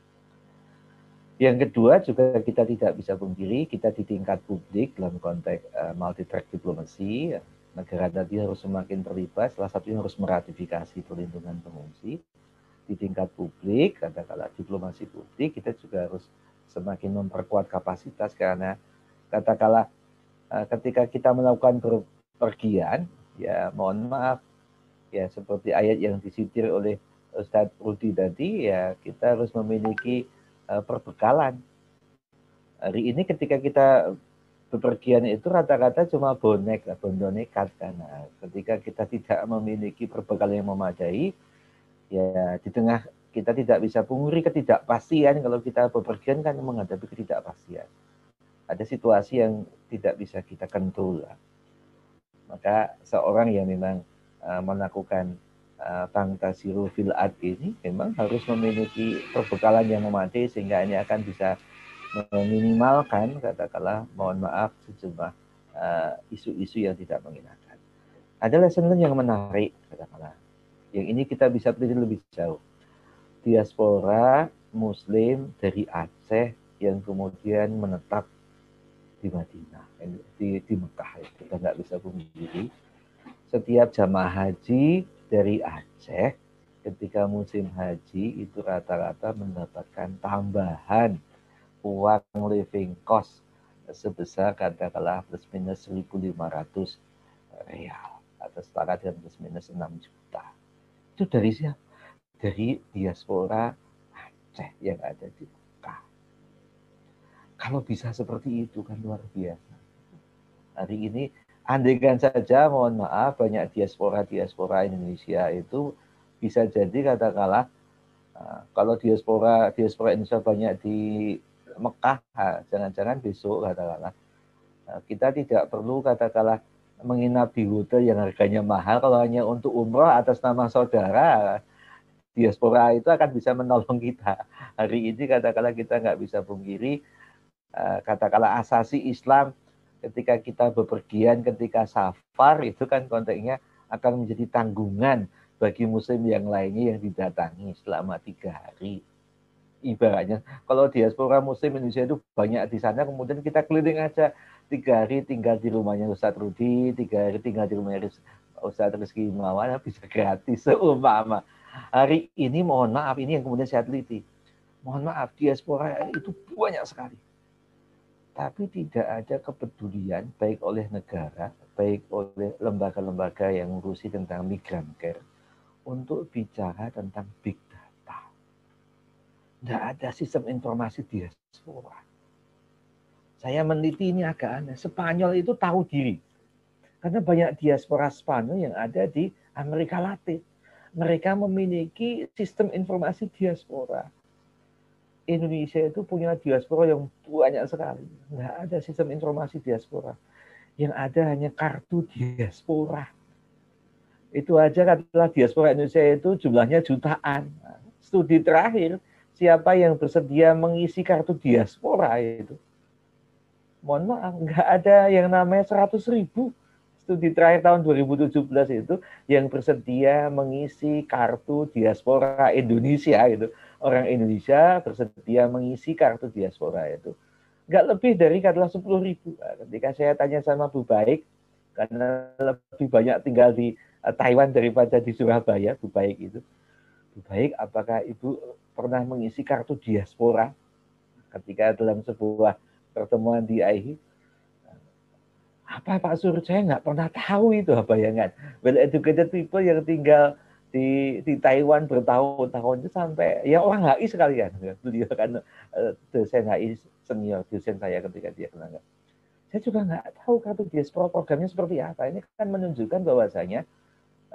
Yang kedua juga kita tidak bisa pungkiri kita di tingkat publik dalam konteks uh, multi track diplomasi negara tadi harus semakin terlibat, salah satunya harus meratifikasi perlindungan pengungsi. Di tingkat publik, katakanlah diplomasi publik, kita juga harus semakin memperkuat kapasitas karena katakanlah eh, ketika kita melakukan pergian, ya mohon maaf, ya seperti ayat yang disitir oleh Ustadz Rudi tadi, ya kita harus memiliki eh, perbekalan. Hari ini ketika kita bepergian itu rata-rata cuma bonek, bondo nekat karena ketika kita tidak memiliki perbekalan yang memadai, ya di tengah kita tidak bisa punguri ketidakpastian kalau kita bepergian kan menghadapi ketidakpastian. Ada situasi yang tidak bisa kita kontrol. Maka seorang yang memang uh, melakukan uh, fil ini memang harus memiliki perbekalan yang memadai sehingga ini akan bisa meminimalkan katakanlah mohon maaf sejumlah eh, isu-isu uh, yang tidak mengenakan. Ada lesson yang menarik katakanlah. Yang ini kita bisa pelajari lebih jauh. Diaspora Muslim dari Aceh yang kemudian menetap di Madinah, di, di Mekah. Kita nggak bisa pungkiri. Setiap jamaah haji dari Aceh ketika musim haji itu rata-rata mendapatkan tambahan uang living cost sebesar katakanlah plus minus 1.500 real atau setara dengan plus minus 6 juta. Itu dari siapa? Dari diaspora Aceh yang ada di Mekah. Kalau bisa seperti itu kan luar biasa. Hari ini andaikan saja mohon maaf banyak diaspora-diaspora Indonesia itu bisa jadi katakanlah ah, kalau diaspora diaspora Indonesia banyak di Mekah, jangan-jangan besok katakanlah kita tidak perlu katakanlah menginap di hotel yang harganya mahal kalau hanya untuk umroh atas nama saudara diaspora itu akan bisa menolong kita. Hari ini katakanlah kita nggak bisa pungkiri eh, katakanlah asasi Islam ketika kita bepergian, ketika safar itu kan konteksnya akan menjadi tanggungan bagi muslim yang lainnya yang didatangi selama tiga hari ibaratnya kalau diaspora muslim Indonesia itu banyak di sana kemudian kita keliling aja tiga hari tinggal di rumahnya Ustadz Rudi tiga hari tinggal di rumahnya Ustadz Rizky Mawana bisa gratis seumpama. Hari ini mohon maaf ini yang kemudian saya teliti. Mohon maaf diaspora itu banyak sekali. Tapi tidak ada kepedulian baik oleh negara baik oleh lembaga-lembaga yang ngurusi tentang migran care untuk bicara tentang big tidak ada sistem informasi diaspora. Saya meneliti ini agak aneh. Spanyol itu tahu diri. Karena banyak diaspora Spanyol yang ada di Amerika Latin. Mereka memiliki sistem informasi diaspora. Indonesia itu punya diaspora yang banyak sekali. Tidak ada sistem informasi diaspora. Yang ada hanya kartu diaspora. Itu aja katalah diaspora Indonesia itu jumlahnya jutaan. Studi terakhir siapa yang bersedia mengisi kartu diaspora itu. Mohon maaf, nggak ada yang namanya 100 ribu. Studi terakhir tahun 2017 itu yang bersedia mengisi kartu diaspora Indonesia gitu. Orang Indonesia bersedia mengisi kartu diaspora itu. Nggak lebih dari katalah 10 ribu. Nah, ketika saya tanya sama Bu Baik, karena lebih banyak tinggal di eh, Taiwan daripada di Surabaya, Bu Baik itu. Bu Baik, apakah Ibu pernah mengisi kartu diaspora ketika dalam sebuah pertemuan di AIHI. Apa Pak Sur? Saya nggak pernah tahu itu bayangan. Well educated people yang tinggal di di Taiwan bertahun-tahun itu sampai ya orang HI sekalian. Beliau kan eh, dosen HI senior dosen saya ketika dia kenal Saya juga nggak tahu kartu diaspora programnya seperti apa. Ini kan menunjukkan bahwasanya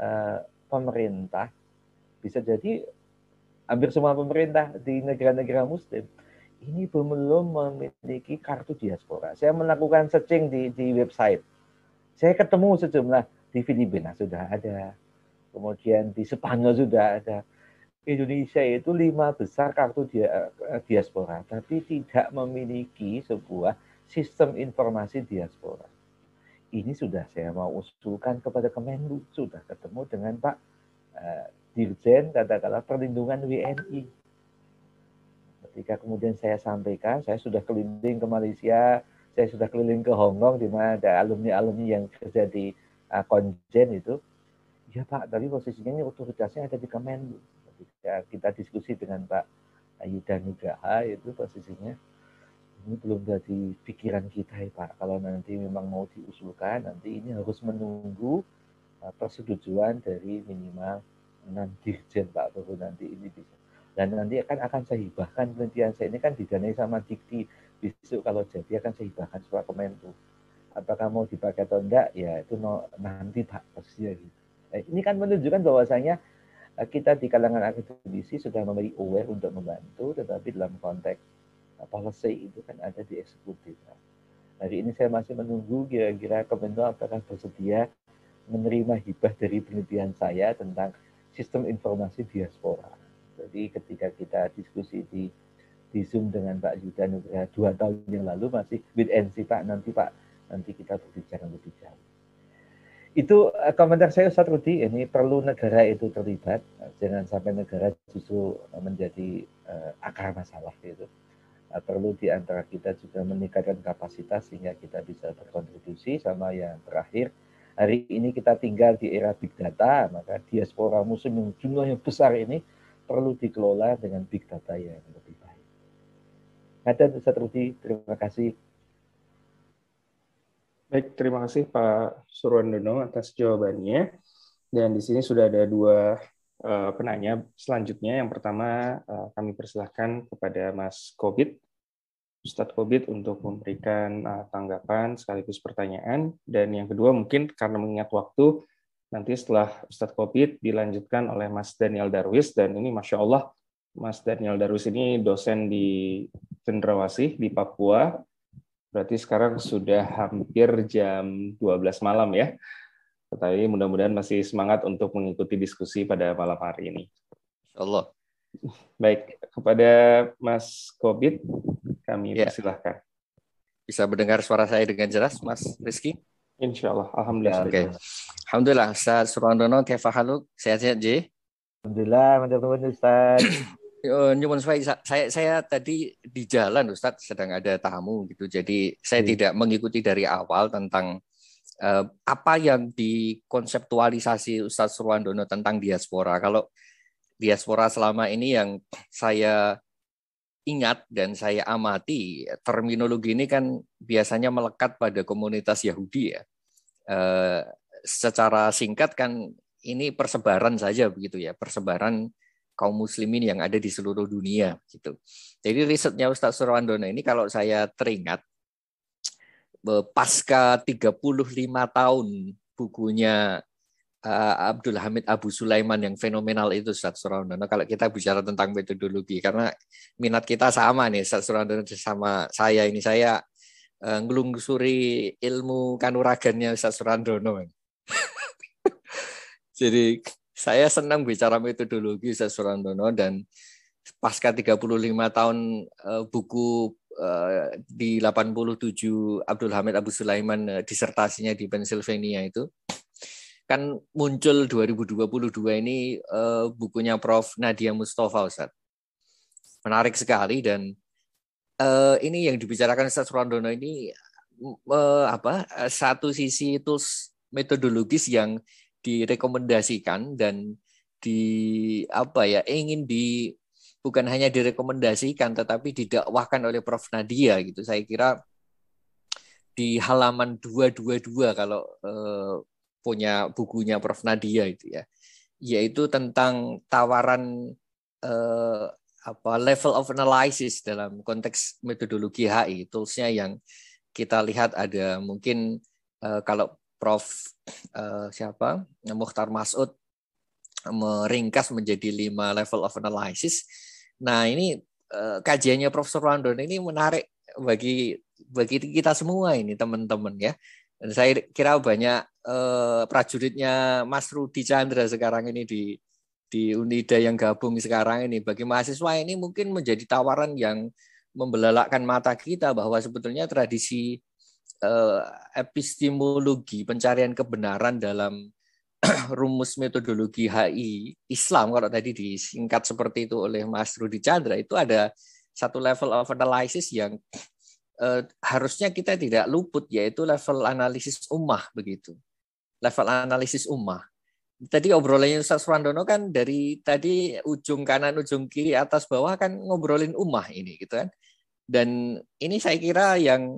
uh, pemerintah bisa jadi hampir semua pemerintah di negara-negara Muslim ini belum memiliki kartu diaspora. Saya melakukan searching di, di website. Saya ketemu sejumlah di Filipina sudah ada, kemudian di Spanyol sudah ada. Indonesia itu lima besar kartu dia, eh, diaspora, tapi tidak memiliki sebuah sistem informasi diaspora. Ini sudah saya mau usulkan kepada Kemenlu, sudah ketemu dengan Pak uh, Dirjen katakanlah perlindungan WNI. Ketika kemudian saya sampaikan, saya sudah keliling ke Malaysia, saya sudah keliling ke Hong Kong di mana ada alumni-alumni yang kerja di uh, konjen itu. Ya Pak, tapi posisinya ini otoritasnya ada di Kemenlu. Ketika kita diskusi dengan Pak Ayuda Nugraha itu posisinya ini belum jadi pikiran kita ya Pak. Kalau nanti memang mau diusulkan, nanti ini harus menunggu uh, persetujuan dari minimal enam dirjen Pak baru nanti ini bisa. Dan nanti akan akan saya hibahkan penelitian saya ini kan didanai sama Dikti. Besok kalau jadi akan saya hibahkan surat Kemenlu apakah mau dipakai atau enggak ya itu no, nanti Pak pasti gitu. Nah, ini kan menunjukkan bahwasanya eh, kita di kalangan akademisi sudah memiliki aware untuk membantu, tetapi dalam konteks uh, policy itu kan ada di eksekutif. Hari ini saya masih menunggu kira-kira Kemenlu apakah bersedia menerima hibah dari penelitian saya tentang sistem informasi diaspora. Jadi ketika kita diskusi di di Zoom dengan Pak Yuda Nugraha dua tahun yang lalu masih with NC Pak nanti Pak nanti kita berbicara lebih jauh. Itu uh, komentar saya Ustaz Rudi, ini perlu negara itu terlibat, jangan sampai negara justru menjadi uh, akar masalah gitu. Uh, perlu di antara kita juga meningkatkan kapasitas sehingga kita bisa berkontribusi sama yang terakhir. Hari ini kita tinggal di era big data, maka diaspora muslim yang jumlahnya besar ini perlu dikelola dengan big data yang lebih baik. Ada Ustaz Rudi, terima kasih Baik, terima kasih Pak Surwandono atas jawabannya. Dan di sini sudah ada dua uh, penanya selanjutnya. Yang pertama, uh, kami persilahkan kepada Mas Kobit, Ustadz Kobit untuk memberikan uh, tanggapan sekaligus pertanyaan. Dan yang kedua, mungkin karena mengingat waktu, nanti setelah Ustadz Kobit dilanjutkan oleh Mas Daniel Darwis. Dan ini Masya Allah, Mas Daniel Darwis ini dosen di Cendrawasih di Papua, Berarti sekarang sudah hampir jam 12 malam ya. Tetapi mudah-mudahan masih semangat untuk mengikuti diskusi pada malam hari ini. Allah. Baik, kepada Mas Kobit, kami ya. persilahkan. Bisa mendengar suara saya dengan jelas, Mas Rizky? Insya Allah, Alhamdulillah. Oke. Okay. Alhamdulillah, Ustaz Surwandono, kefahaluk, sehat-sehat, J? Alhamdulillah, teman-teman Ustaz. Oh, nyumun saya, saya saya tadi di jalan Ustadz sedang ada tamu gitu. Jadi saya hmm. tidak mengikuti dari awal tentang uh, apa yang dikonseptualisasi Ustadz Surwandono tentang diaspora. Kalau diaspora selama ini yang saya ingat dan saya amati terminologi ini kan biasanya melekat pada komunitas Yahudi ya. Uh, secara singkat kan ini persebaran saja begitu ya, persebaran kaum muslimin yang ada di seluruh dunia gitu. Jadi risetnya Ustaz Surwandono ini kalau saya teringat pasca 35 tahun bukunya uh, Abdul Hamid Abu Sulaiman yang fenomenal itu Ustaz Surwandono kalau kita bicara tentang metodologi karena minat kita sama nih Ustaz Surwandono sama saya ini saya uh, ngelungsuri ilmu kanuragannya Ustaz Surwandono. Jadi saya senang bicara metodologi saya Surandono dan pasca 35 tahun uh, buku di 87 Abdul Hamid Abu Sulaiman disertasinya di Pennsylvania itu kan muncul 2022 ini uh, bukunya Prof Nadia Mustafa Ustaz. Menarik sekali dan uh, ini yang dibicarakan Ustaz Surandono ini uh, apa satu sisi tools metodologis yang direkomendasikan dan di apa ya ingin di bukan hanya direkomendasikan tetapi didakwahkan oleh Prof Nadia gitu. Saya kira di halaman 222 kalau eh, punya bukunya Prof Nadia itu ya yaitu tentang tawaran eh, apa level of analysis dalam konteks metodologi HI toolsnya yang kita lihat ada mungkin uh, kalau Prof uh, siapa Mukhtar Masud meringkas menjadi lima level of analysis. Nah ini uh, kajiannya Profesor Randon ini menarik bagi bagi kita semua ini teman-teman ya. Dan saya kira banyak uh, prajuritnya Mas Rudi Chandra sekarang ini di di Unida yang gabung sekarang ini. Bagi mahasiswa ini mungkin menjadi tawaran yang membelalakkan mata kita bahwa sebetulnya tradisi uh, epistemologi pencarian kebenaran dalam rumus metodologi HI Islam kalau tadi disingkat seperti itu oleh Mas Rudi Chandra itu ada satu level of analysis yang uh, harusnya kita tidak luput yaitu level analisis ummah begitu level analisis ummah tadi obrolannya Ustaz Randono kan dari tadi ujung kanan, ujung kiri, atas bawah kan ngobrolin umah ini gitu kan. Dan ini saya kira yang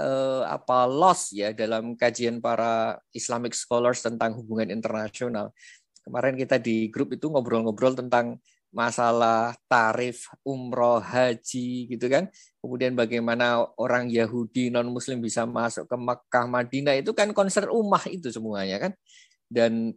eh, apa loss ya dalam kajian para Islamic scholars tentang hubungan internasional. Kemarin kita di grup itu ngobrol-ngobrol tentang masalah tarif umroh haji gitu kan. Kemudian bagaimana orang Yahudi non Muslim bisa masuk ke Mekah Madinah itu kan konser umah itu semuanya kan. Dan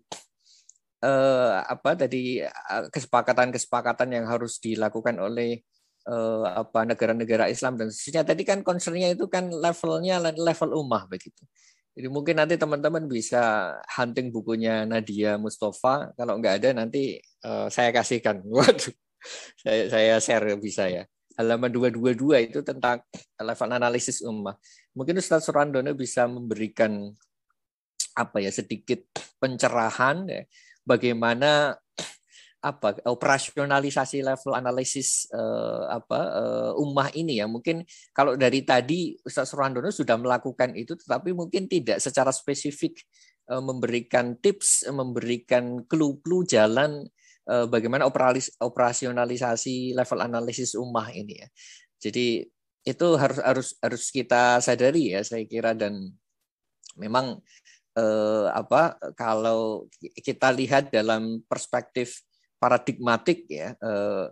eh, apa tadi eh, kesepakatan-kesepakatan yang harus dilakukan oleh eh, apa negara-negara Islam. Dan seterusnya tadi kan concernnya itu kan levelnya level ummah begitu. Jadi mungkin nanti teman-teman bisa hunting bukunya Nadia Mustafa. Kalau nggak ada nanti uh, saya kasihkan. Waduh, saya, saya share bisa ya. Halaman 222 itu tentang level analisis ummah. Mungkin Ustaz Surandono bisa memberikan apa ya sedikit pencerahan ya, bagaimana apa operasionalisasi level analisis uh, apa uh, ummah ini ya. Mungkin kalau dari tadi Ustaz Randono sudah melakukan itu tetapi mungkin tidak secara spesifik uh, memberikan tips memberikan clue-clue jalan uh, bagaimana operasionalisasi level analisis ummah ini ya. Jadi itu harus harus harus kita sadari ya saya kira. Dan memang eh, apa kalau kita lihat dalam perspektif paradigmatik ya eh,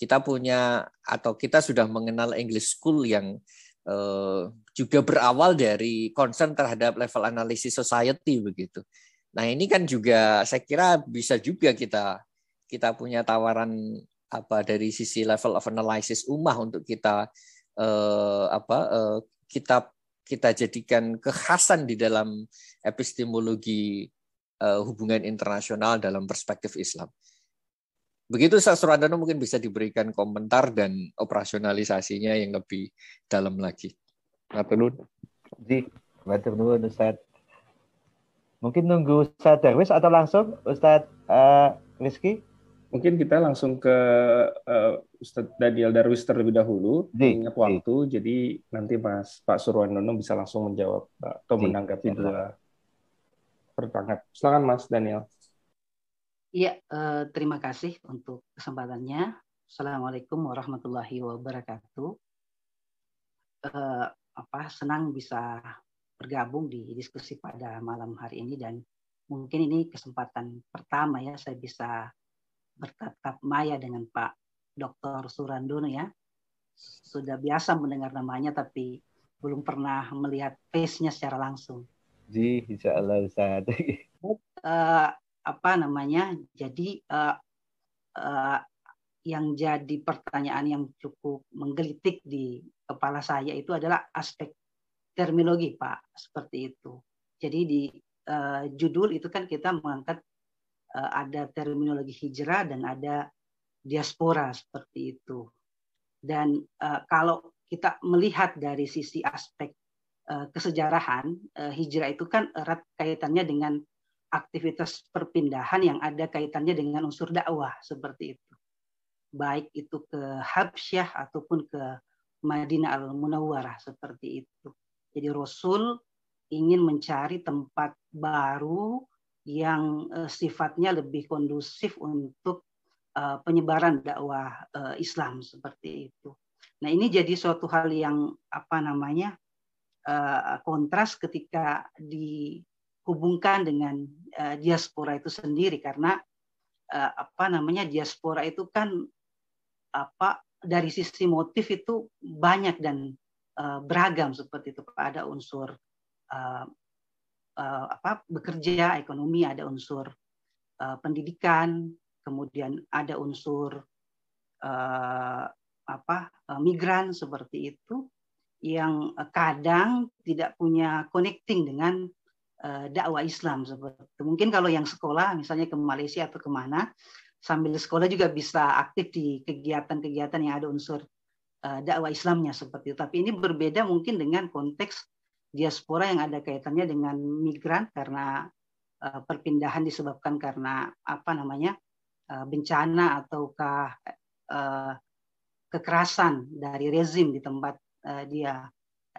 kita punya atau kita sudah mengenal English School yang eh, juga berawal dari concern terhadap level analisis society begitu. Nah ini kan juga saya kira bisa juga kita kita punya tawaran apa dari sisi level of analysis umah untuk kita eh, apa eh, kita kita jadikan kekhasan di dalam epistemologi uh, hubungan internasional dalam perspektif Islam. Begitu Sastroandano mungkin bisa diberikan komentar dan operasionalisasinya yang lebih dalam lagi. Matur Di, matur nuwun Ustaz. Mungkin nunggu Ustaz Darwis atau langsung Ustaz uh, Rizky? Mungkin kita langsung ke uh, Ustadz Daniel Darwis terlebih dahulu, di, ingat waktu, di. jadi nanti Mas Pak Surwandono bisa langsung menjawab atau di, menanggapi di. dua pertanyaan. Silakan Mas Daniel. Iya, uh, terima kasih untuk kesempatannya. Assalamualaikum warahmatullahi wabarakatuh. Uh, apa senang bisa bergabung di diskusi pada malam hari ini dan mungkin ini kesempatan pertama ya saya bisa bertatap maya dengan Pak Dr. Surandono ya. Sudah biasa mendengar namanya tapi belum pernah melihat face-nya secara langsung. Ji, insya Allah Ustaz. uh, apa namanya? Jadi uh, uh, yang jadi pertanyaan yang cukup menggelitik di kepala saya itu adalah aspek terminologi, Pak, seperti itu. Jadi di uh, judul itu kan kita mengangkat uh, ada terminologi hijrah dan ada diaspora seperti itu. Dan uh, kalau kita melihat dari sisi aspek kesejarahan, hijrah itu kan erat kaitannya dengan aktivitas perpindahan yang ada kaitannya dengan unsur dakwah seperti itu. Baik itu ke Habsyah ataupun ke Madinah al-Munawwarah seperti itu. Jadi Rasul ingin mencari tempat baru yang uh, sifatnya lebih kondusif untuk uh, penyebaran dakwah uh, Islam seperti itu. Nah ini jadi suatu hal yang apa namanya kontras ketika dihubungkan dengan uh, diaspora itu sendiri karena uh, apa namanya diaspora itu kan apa dari sisi motif itu banyak dan uh, beragam seperti itu. Ada unsur uh, uh, apa bekerja, ekonomi, ada unsur uh, pendidikan, kemudian ada unsur uh, apa uh, migran seperti itu yang kadang tidak punya connecting dengan dakwah Islam seperti. Mungkin kalau yang sekolah misalnya ke Malaysia atau ke mana sambil sekolah juga bisa aktif di kegiatan-kegiatan yang ada unsur uh, dakwah Islamnya seperti itu. Tapi ini berbeda mungkin dengan konteks diaspora yang ada kaitannya dengan migran karena uh, perpindahan disebabkan karena apa namanya bencana ataukah kekerasan dari rezim di tempat dia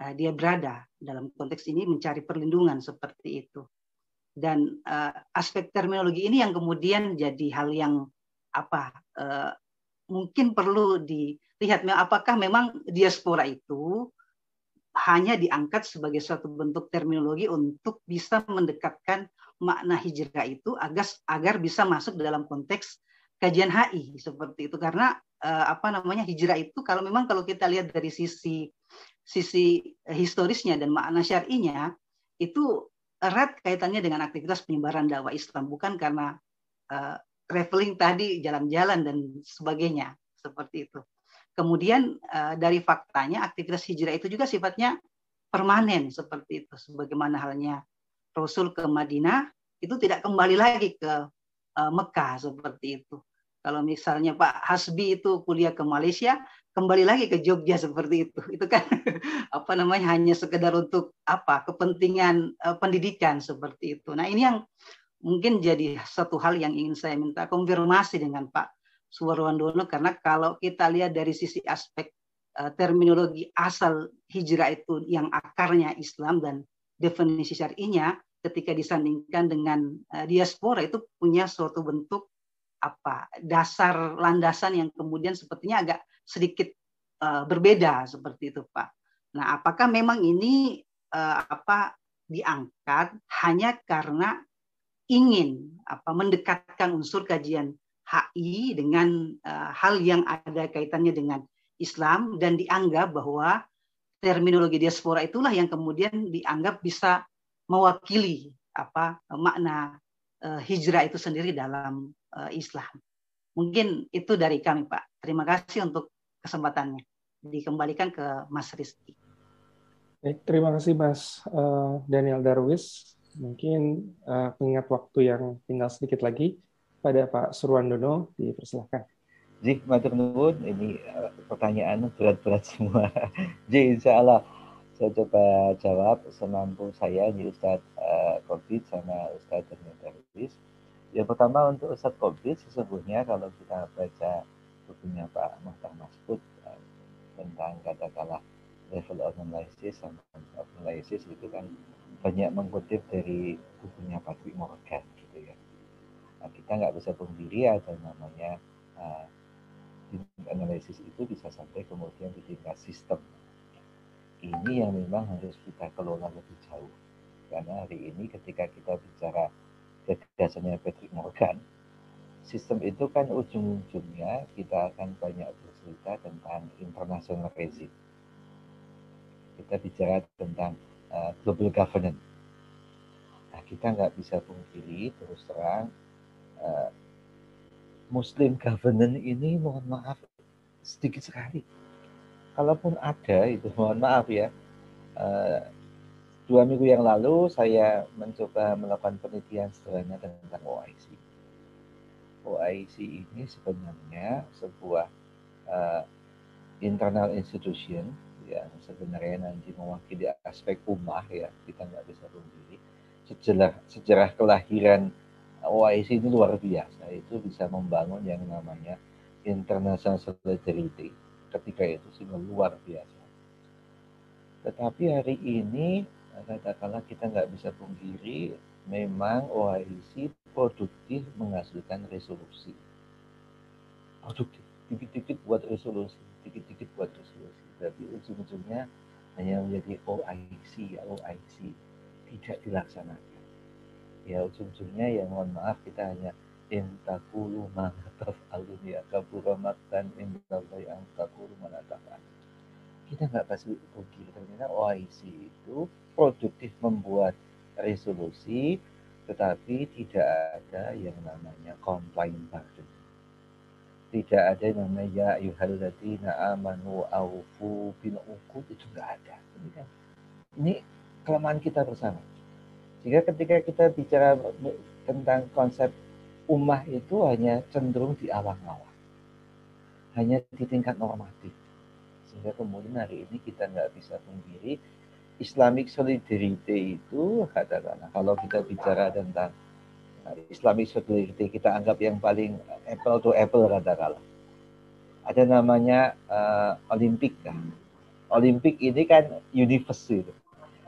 uh, dia berada dalam konteks ini mencari perlindungan seperti itu. Dan uh, aspek terminologi ini yang kemudian jadi hal yang apa uh, mungkin perlu dilihat. Apakah memang diaspora itu hanya diangkat sebagai suatu bentuk terminologi untuk bisa mendekatkan makna hijrah itu agar agar bisa masuk dalam konteks kajian HI seperti itu? Karena uh, apa namanya hijrah itu kalau memang kalau kita lihat dari sisi sisi historisnya dan makna syar'inya itu erat kaitannya dengan aktivitas penyebaran dakwah Islam bukan karena uh, traveling tadi jalan-jalan dan sebagainya seperti itu. Kemudian uh, dari faktanya aktivitas hijrah itu juga sifatnya permanen seperti itu sebagaimana halnya Rasul ke Madinah itu tidak kembali lagi ke uh, Mekah seperti itu. Kalau misalnya Pak Hasbi itu kuliah ke Malaysia, kembali lagi ke Jogja seperti itu. Itu kan apa namanya hanya sekedar untuk apa kepentingan uh, pendidikan seperti itu. Nah ini yang mungkin jadi satu hal yang ingin saya minta konfirmasi dengan Pak Suwarwandono karena kalau kita lihat dari sisi aspek uh, terminologi asal hijrah itu yang akarnya Islam dan definisi syar'inya ketika disandingkan dengan uh, diaspora itu punya suatu bentuk apa dasar landasan yang kemudian sepertinya agak sedikit uh, berbeda seperti itu Pak. Nah, apakah memang ini uh, apa diangkat hanya karena ingin apa mendekatkan unsur kajian HI dengan uh, hal yang ada kaitannya dengan Islam dan dianggap bahwa terminologi diaspora itulah yang kemudian dianggap bisa mewakili apa makna hijrah itu sendiri dalam Islam. Mungkin itu dari kami, Pak. Terima kasih untuk kesempatannya. Dikembalikan ke Mas Rizky. Baik, terima kasih Mas uh, Daniel Darwis. Mungkin uh, mengingat waktu yang tinggal sedikit lagi, pada Pak Surwandono, dipersilahkan. Ji, matur nuwun. Ini pertanyaan berat-berat semua. Ji, insya Allah saya coba jawab semampu saya di Ustadz uh, COVID sama Ustadz Daniel Darwis. Yang pertama untuk Ustadz Covid sesungguhnya kalau kita baca bukunya Pak Muhtar Maskud uh, tentang katakanlah level analysis sama analysis itu kan banyak mengutip dari bukunya Patrick Morgan gitu ya. Nah, kita nggak bisa pungkiri ada namanya uh, analisis itu bisa sampai kemudian di tingkat sistem. Ini yang memang harus kita kelola lebih jauh. Karena hari ini ketika kita bicara gagasannya Patrick Morgan, sistem itu kan ujung-ujungnya kita akan banyak bercerita tentang international regime. Kita bicara tentang uh, global governance. Nah, kita nggak bisa pungkiri terus terang uh, Muslim governance ini mohon maaf sedikit sekali. Kalaupun ada itu mohon maaf ya. Uh, dua minggu yang lalu saya mencoba melakukan penelitian sederhana tentang OIC. OIC ini sebenarnya sebuah uh, internal institution yang sebenarnya nanti mewakili aspek ummah ya kita nggak bisa pungkiri sejarah sejarah kelahiran OIC ini luar biasa. Itu bisa membangun yang namanya international solidarity. Ketika itu sih luar biasa. Tetapi hari ini katakanlah kita nggak bisa pungkiri memang OIC produktif menghasilkan resolusi. Produktif, dikit-dikit buat resolusi, dikit-dikit buat resolusi. Tapi ujung-ujungnya hanya menjadi OIC, ya OIC tidak dilaksanakan. Ya ujung-ujungnya ya mohon maaf kita hanya intakulu manataf alun ya kabura maktan indallahi antakulu manataf kita nggak pasti rugi ternyata OIC itu produktif membuat resolusi tetapi tidak ada yang namanya compliant burden tidak ada yang namanya ya ayyuhalladzina amanu aufu bil uqud itu nggak ada. Ini kelemahan kita bersama. Sehingga ketika kita bicara tentang konsep ummah itu hanya cenderung di awang-awang. Hanya di tingkat normatif. Sehingga kemudian hari ini kita nggak bisa pungkiri Islamic solidarity itu katakanlah kalau kita bicara tentang uh, Islamic solidarity kita anggap yang paling apple to apple katakanlah. Ada namanya uh, Olimpik kan Olimpik ini kan universe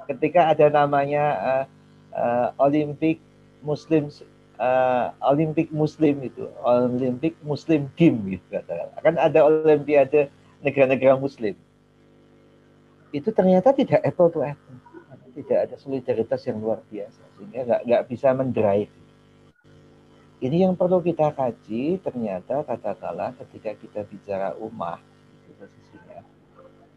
ketika ada namanya uh, uh, Olimpik Muslim uh, Olimpik Muslim itu Olimpik Muslim Game gitu katakanlah. Kan ada Olimpiade negara-negara Muslim itu ternyata tidak apple to apple, tidak ada solidaritas yang luar biasa sehingga nggak nggak bisa mendrive. Ini yang perlu kita kaji. Ternyata katakanlah ketika kita bicara umat itu posisinya,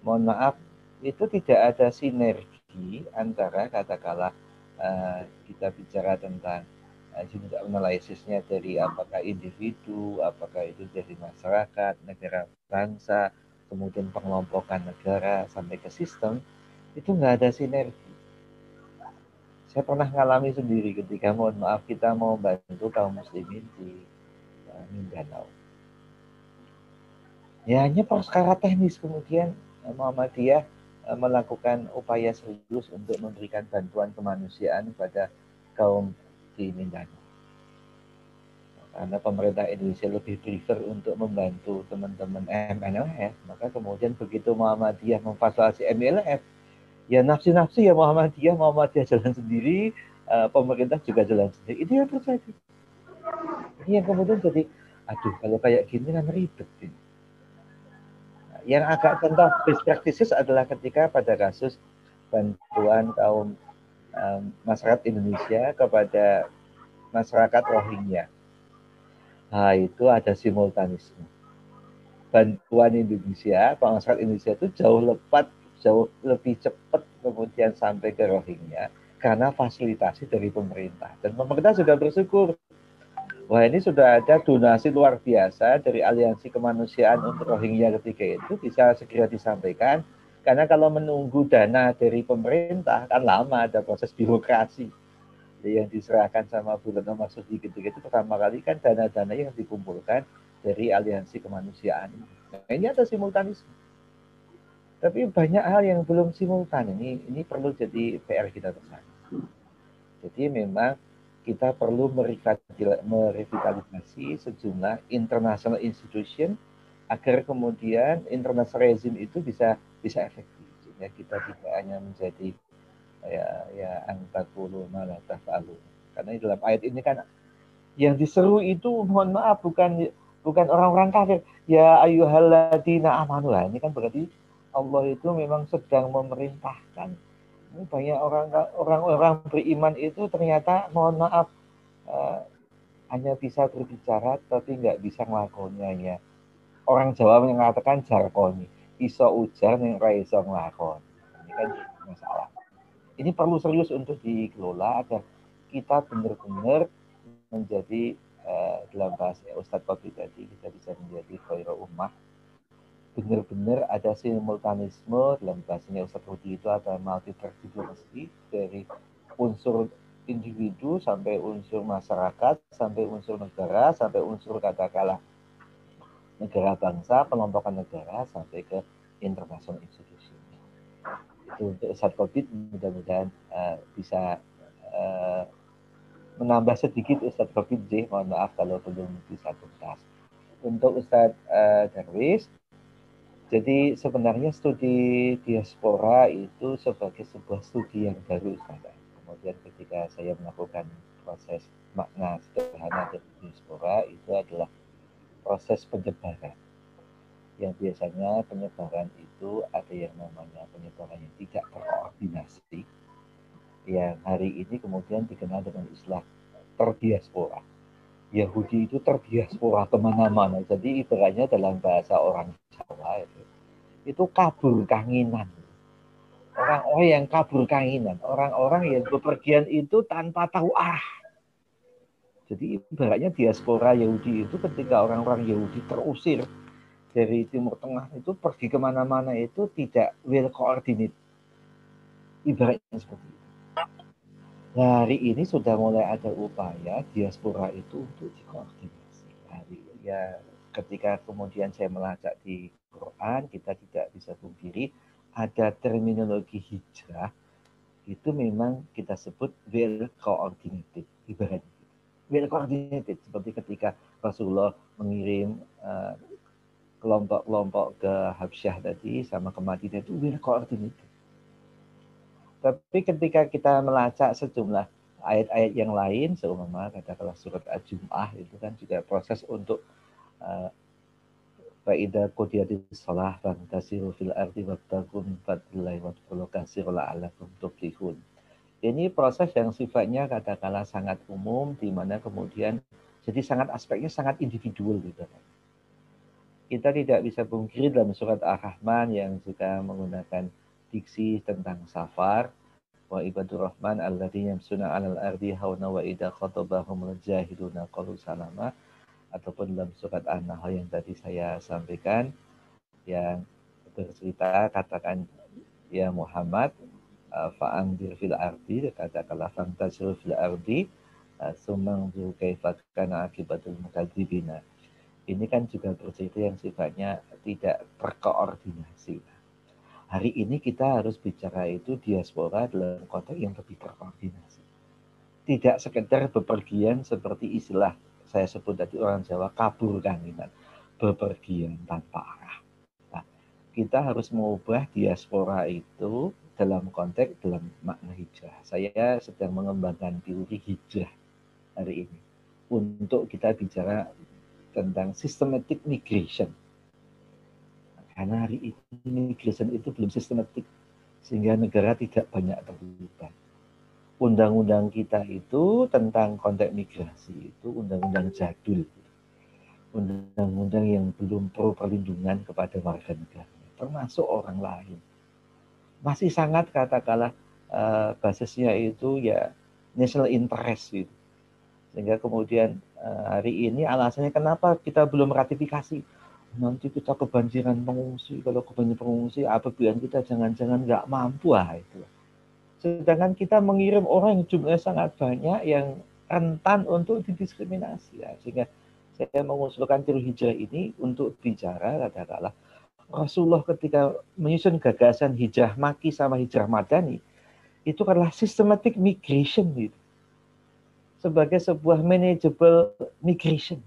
mohon maaf itu tidak ada sinergi antara katakanlah uh, kita bicara tentang uh, unit analisisnya dari apakah individu, apakah itu dari masyarakat, negara bangsa, kemudian pengelompokan negara sampai ke sistem itu nggak ada sinergi. Saya pernah ngalami sendiri ketika mohon maaf kita mau bantu kaum muslimin di Mindanao. Ya hanya perkara teknis kemudian uh, Muhammadiyah uh, melakukan upaya serius untuk memberikan bantuan kemanusiaan kepada kaum di Mindanao karena pemerintah Indonesia lebih prefer untuk membantu teman-teman MLF, maka kemudian begitu Muhammadiyah memfasilitasi MLF, ya nafsi-nafsi ya Muhammadiyah, Muhammadiyah jalan sendiri, uh, pemerintah juga jalan sendiri. Itu yang terjadi. Ini yang kemudian jadi, aduh kalau kayak gini kan ribet ini. Yang agak contoh best practices adalah ketika pada kasus bantuan kaum um, masyarakat Indonesia kepada masyarakat Rohingya Nah, itu ada simultanisme. Bantuan Indonesia, masyarakat Indonesia itu jauh lepat, jauh lebih cepat kemudian sampai ke Rohingya karena fasilitasi dari pemerintah. Dan pemerintah sudah bersyukur. Wah ini sudah ada donasi luar biasa dari aliansi kemanusiaan untuk Rohingya ketika itu bisa segera disampaikan. Karena kalau menunggu dana dari pemerintah kan lama ada proses birokrasi yang diserahkan sama Bu Retno Marsudi ketika itu pertama kali kan dana-dana yang dikumpulkan dari aliansi kemanusiaan. Nah, ini ada simultanisme. Tapi banyak hal yang belum simultan. Ini ini perlu jadi PR kita bersama. Jadi memang kita perlu merevitalisasi sejumlah international institution agar kemudian international regime itu bisa bisa efektif. Sehingga kita tidak hanya menjadi ya ya angkatulu malah tafalu. Karena di dalam ayat ini kan yang diseru itu mohon maaf bukan bukan orang-orang kafir. Ya ayyuhalladzina amanu. Lah ini kan berarti Allah itu memang sedang memerintahkan. Ini banyak orang orang-orang beriman itu ternyata mohon maaf uh, hanya bisa berbicara tapi nggak bisa ngelakonnya orang Jawa mengatakan jarkoni iso ujar yang iso ngelakon ini kan masalah ini perlu serius untuk dikelola agar kita benar-benar menjadi uh, dalam bahasa Ustadz Kopi tadi kita bisa menjadi khairul ummah. Benar-benar ada simultanisme dalam bahasanya Ustadz Rudi itu ada multidisciplinary dari unsur individu sampai unsur masyarakat sampai unsur negara sampai unsur katakanlah negara bangsa kelompokan negara sampai ke international institusi untuk saat COVID mudah-mudahan uh, bisa uh, menambah sedikit Ustadz Covid J. Mohon maaf kalau belum bisa tuntas. Untuk Ustadz uh, Darwis, jadi sebenarnya studi diaspora itu sebagai sebuah studi yang baru Ustadz. Kemudian ketika saya melakukan proses makna sederhana dari diaspora itu adalah proses penyebaran yang biasanya penyebaran itu ada yang namanya penyebaran yang tidak terkoordinasi yang hari ini kemudian dikenal dengan istilah terdiaspora. Yahudi itu terdiaspora ke mana-mana. Jadi ibaratnya dalam bahasa orang Jawa itu itu kabur kanginan. Orang-orang yang kabur kanginan, orang-orang yang bepergian itu tanpa tahu arah. Jadi ibaratnya diaspora Yahudi itu ketika orang-orang Yahudi terusir dari Timur Tengah itu pergi ke mana-mana itu tidak well coordinated. Ibaratnya seperti itu. Nah, hari ini sudah mulai ada upaya diaspora itu untuk dikoordinasi. Hari ya ketika kemudian saya melacak di Quran, kita tidak bisa pungkiri ada terminologi hijrah itu memang kita sebut well coordinated ibarat well coordinated seperti ketika Rasulullah mengirim eh, kelompok-kelompok ke Habsyah tadi sama ke Madinah itu well coordinated. Tapi ketika kita melacak sejumlah ayat-ayat yang lain, seumpama katakanlah surat Al-Jum'ah itu kan juga proses untuk Fa'idha qudiyadis salah fantasiru fil ardi wabtagu min fadlillahi wadkhulu kasir la'alakum tuflihun. Ini proses yang sifatnya katakanlah sangat umum di mana kemudian jadi sangat aspeknya sangat individual gitu. Kita tidak bisa pungkiri dalam surat Ar-Rahman yang juga menggunakan diksi tentang safar wa ibadur rahman alladzina yamsuna 'alal ardi hauna wa idza khatabahum jahiluna qalu salama ataupun dalam surat An-Nahl yang tadi saya sampaikan yang bercerita katakan ya Muhammad uh, fa'angdir fil ardi katakanlah fantazir fil ardi sumang kaifa kana akibatul mukadzibina ini kan juga bercerita yang sifatnya tidak terkoordinasi hari ini kita harus bicara itu diaspora dalam konteks yang lebih terkoordinasi tidak sekedar bepergian seperti istilah saya sebut tadi orang Jawa kabur kan bepergian tanpa arah. Nah, kita harus mengubah diaspora itu dalam konteks dalam makna hijrah. Saya sedang mengembangkan teori hijrah hari ini untuk kita bicara tentang systematic migration. Karena hari ini migration itu belum sistematik sehingga negara tidak banyak terlibat undang-undang kita itu tentang konteks migrasi itu undang-undang jadul. Undang-undang yang belum pro perlindungan kepada warga negara, termasuk orang lain. Masih sangat katakanlah uh, basisnya itu ya national interest gitu. Sehingga kemudian hari ini alasannya kenapa kita belum ratifikasi. Nanti kita kebanjiran pengungsi, kalau kebanjiran pengungsi, apabila kita jangan-jangan nggak mampu, ah itu Sedangkan kita mengirim orang yang jumlahnya sangat banyak yang rentan untuk didiskriminasi. Ya. Sehingga saya mengusulkan tiru hijrah ini untuk bicara katakanlah Rasulullah ketika menyusun gagasan hijrah maki sama hijrah madani itu adalah systematic migration gitu. Sebagai sebuah manageable migration.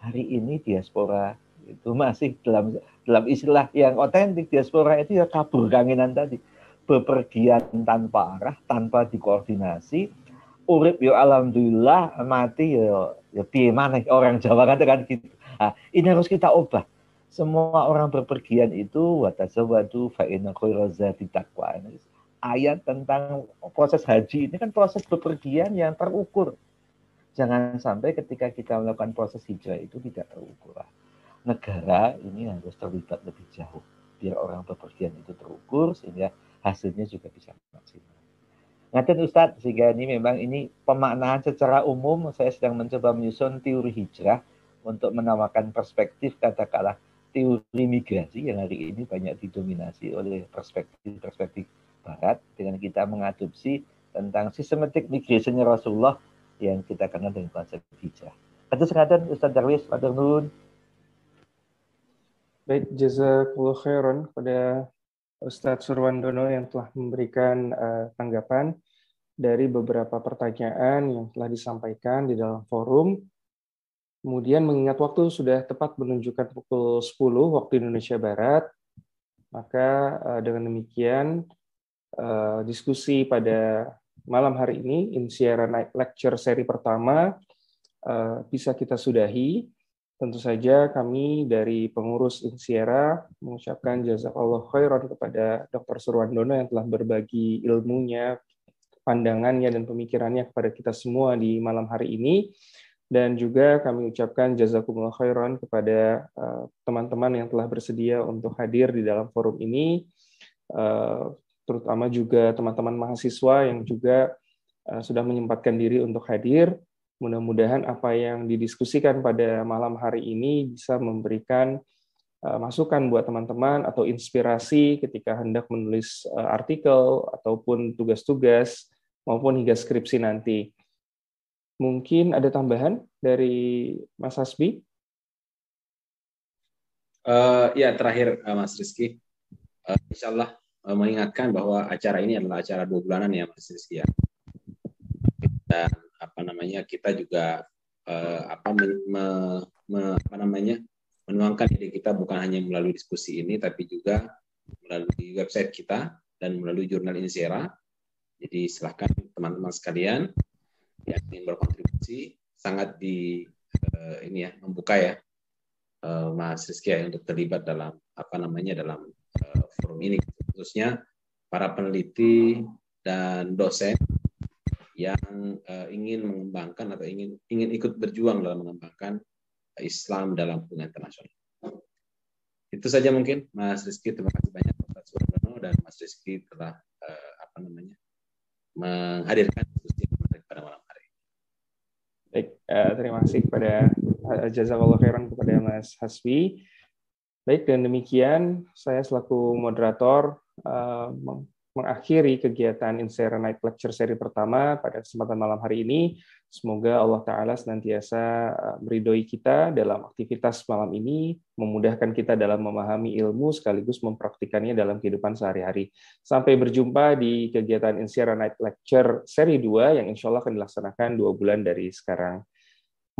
Hari ini diaspora itu masih dalam dalam istilah yang otentik diaspora itu ya kabur kangenan tadi bepergian tanpa arah, tanpa dikoordinasi, urip yo alhamdulillah, mati yo ya piye maneh orang Jawa kan kan gitu. Nah, ini harus kita ubah. Semua orang berpergian itu watasawadu fa inna khairazati taqwa. Ayat tentang proses haji ini kan proses bepergian yang terukur. Jangan sampai ketika kita melakukan proses hijrah itu tidak terukur. Negara ini harus terlibat lebih jauh biar orang bepergian itu terukur sehingga hasilnya juga bisa maksimal. Ngaten Ustadz, sehingga ini memang ini pemaknaan secara umum saya sedang mencoba menyusun teori hijrah untuk menamakan perspektif katakanlah teori migrasi yang hari ini banyak didominasi oleh perspektif-perspektif barat dengan kita mengadopsi tentang systematic migrationnya Rasulullah yang kita kenal dengan konsep hijrah. Kata sekadar Ustadz Darwis, Pak Nun. Baik, jazakallah khairan pada Ustadz Surwandono yang telah memberikan uh, tanggapan dari beberapa pertanyaan yang telah disampaikan di dalam forum. Kemudian mengingat waktu sudah tepat menunjukkan pukul 10 waktu Indonesia Barat, maka uh, dengan demikian uh, diskusi pada malam hari ini, Insiara Night Lecture seri pertama, uh, bisa kita sudahi. Tentu saja kami dari pengurus Insiera mengucapkan jazakallah khairan kepada Dr. Surwandono yang telah berbagi ilmunya, pandangannya, dan pemikirannya kepada kita semua di malam hari ini. dan juga kami ucapkan jazakumullah khairan kepada eh, teman-teman yang telah bersedia untuk hadir di dalam forum ini, terutama juga teman-teman mahasiswa yang juga uh, sudah menyempatkan diri untuk hadir. Mudah-mudahan apa yang didiskusikan pada malam hari ini bisa memberikan uh, masukan buat teman-teman atau inspirasi ketika hendak menulis uh, artikel ataupun tugas-tugas maupun hingga skripsi nanti. Mungkin ada tambahan dari Mas Hasbi? Uh, ya, terakhir Mas Rizky. Uh, insya Allah mengingatkan bahwa acara ini adalah acara dua bulanan ya Mas Rizky ya. Dan apa namanya kita juga uh, apa, me, me, me, apa namanya menuangkan ide kita bukan hanya melalui diskusi ini tapi juga melalui website kita dan melalui jurnal Insera. Jadi silahkan teman-teman sekalian yang ingin berkontribusi sangat di uh, ini ya membuka ya uh, Mas Rizky ya untuk terlibat dalam apa namanya dalam uh, forum ini khususnya para peneliti dan dosen yang uh, ingin mengembangkan atau ingin ingin ikut berjuang dalam mengembangkan Islam dalam hubungan internasional. Itu saja mungkin Mas Rizky terima kasih banyak Pak Suwardono dan Mas Rizky telah uh, apa namanya menghadirkan diskusi pada malam Baik, uh, terima kasih kepada uh, jazakallah khairan kepada Mas Hasbi. Baik, dan demikian saya selaku moderator uh, mengakhiri kegiatan Insera Night Lecture seri pertama pada kesempatan malam hari ini. Semoga Allah Ta'ala senantiasa meridoi kita dalam aktivitas malam ini, memudahkan kita dalam memahami ilmu sekaligus mempraktikannya dalam kehidupan sehari-hari. Sampai berjumpa di kegiatan Insera Night Lecture seri 2 yang insya Allah akan dilaksanakan dua bulan dari sekarang.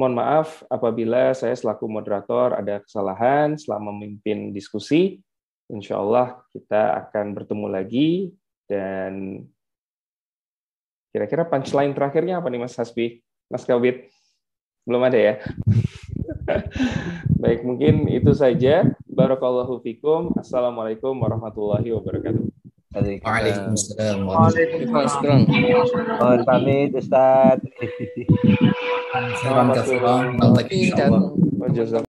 Mohon maaf apabila saya selaku moderator ada kesalahan selama memimpin diskusi. Insya Allah kita akan bertemu lagi dan kira-kira punchline terakhirnya apa nih Mas Hasbi? Mas Kabit? Belum ada ya? Baik, mungkin itu saja. Barakallahu fikum. Assalamualaikum warahmatullahi wabarakatuh. Waalaikumsalam. Waalaikumsalam. Mohon pamit Ustaz. Selamat datang.